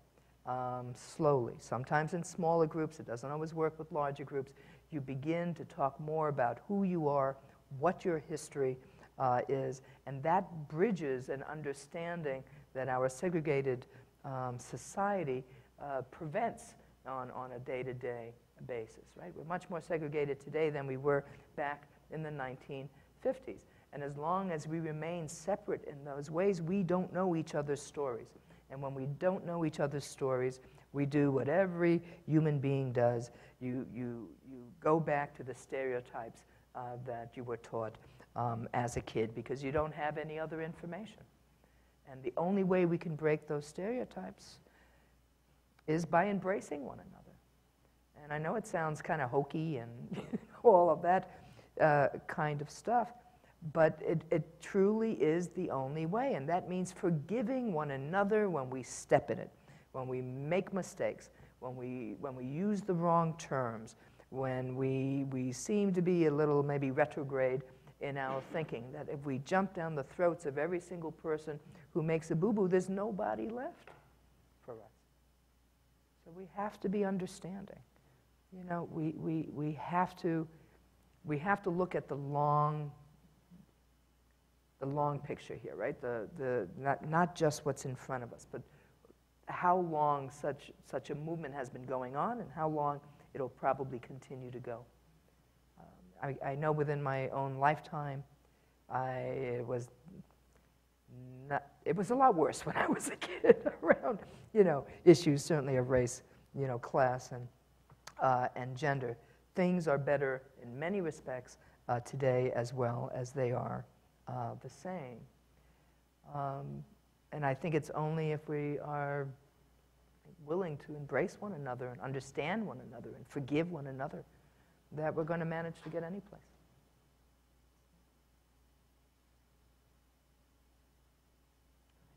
um, slowly, sometimes in smaller groups, it doesn't always work with larger groups, you begin to talk more about who you are, what your history uh, is, and that bridges an understanding that our segregated um, society uh, prevents on, on a day-to-day basis, right? We're much more segregated today than we were back in the 1950s. And as long as we remain separate in those ways, we don't know each other's stories. And when we don't know each other's stories, we do what every human being does. You, you, you go back to the stereotypes uh, that you were taught um, as a kid because you don't have any other information. And the only way we can break those stereotypes is by embracing one another. And I know it sounds kind of hokey and all of that uh, kind of stuff, but it, it truly is the only way. And that means forgiving one another when we step in it when we make mistakes, when we, when we use the wrong terms, when we, we seem to be a little maybe retrograde in our thinking, that if we jump down the throats of every single person who makes a boo-boo, there's nobody left for us. So we have to be understanding. You know, we, we, we, have, to, we have to look at the long, the long picture here, right? The, the, not, not just what's in front of us, but how long such, such a movement has been going on and how long it'll probably continue to go. Um, I, I, know within my own lifetime I, was not, it was a lot worse when I was a kid around, you know, issues certainly of race, you know, class and, uh, and gender. Things are better in many respects uh, today as well as they are uh, the same. Um, and I think it's only if we are willing to embrace one another and understand one another and forgive one another that we're going to manage to get any place.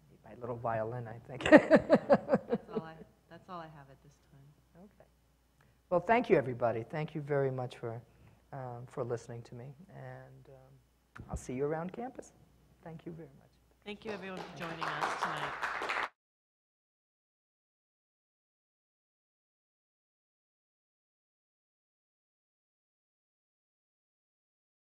I need My little violin, I think. That's all I, that's all I have at this time. Okay. Well, thank you, everybody. Thank you very much for, um, for listening to me, and um, I'll see you around campus. Thank you very much. Thank you, everyone, for joining us tonight.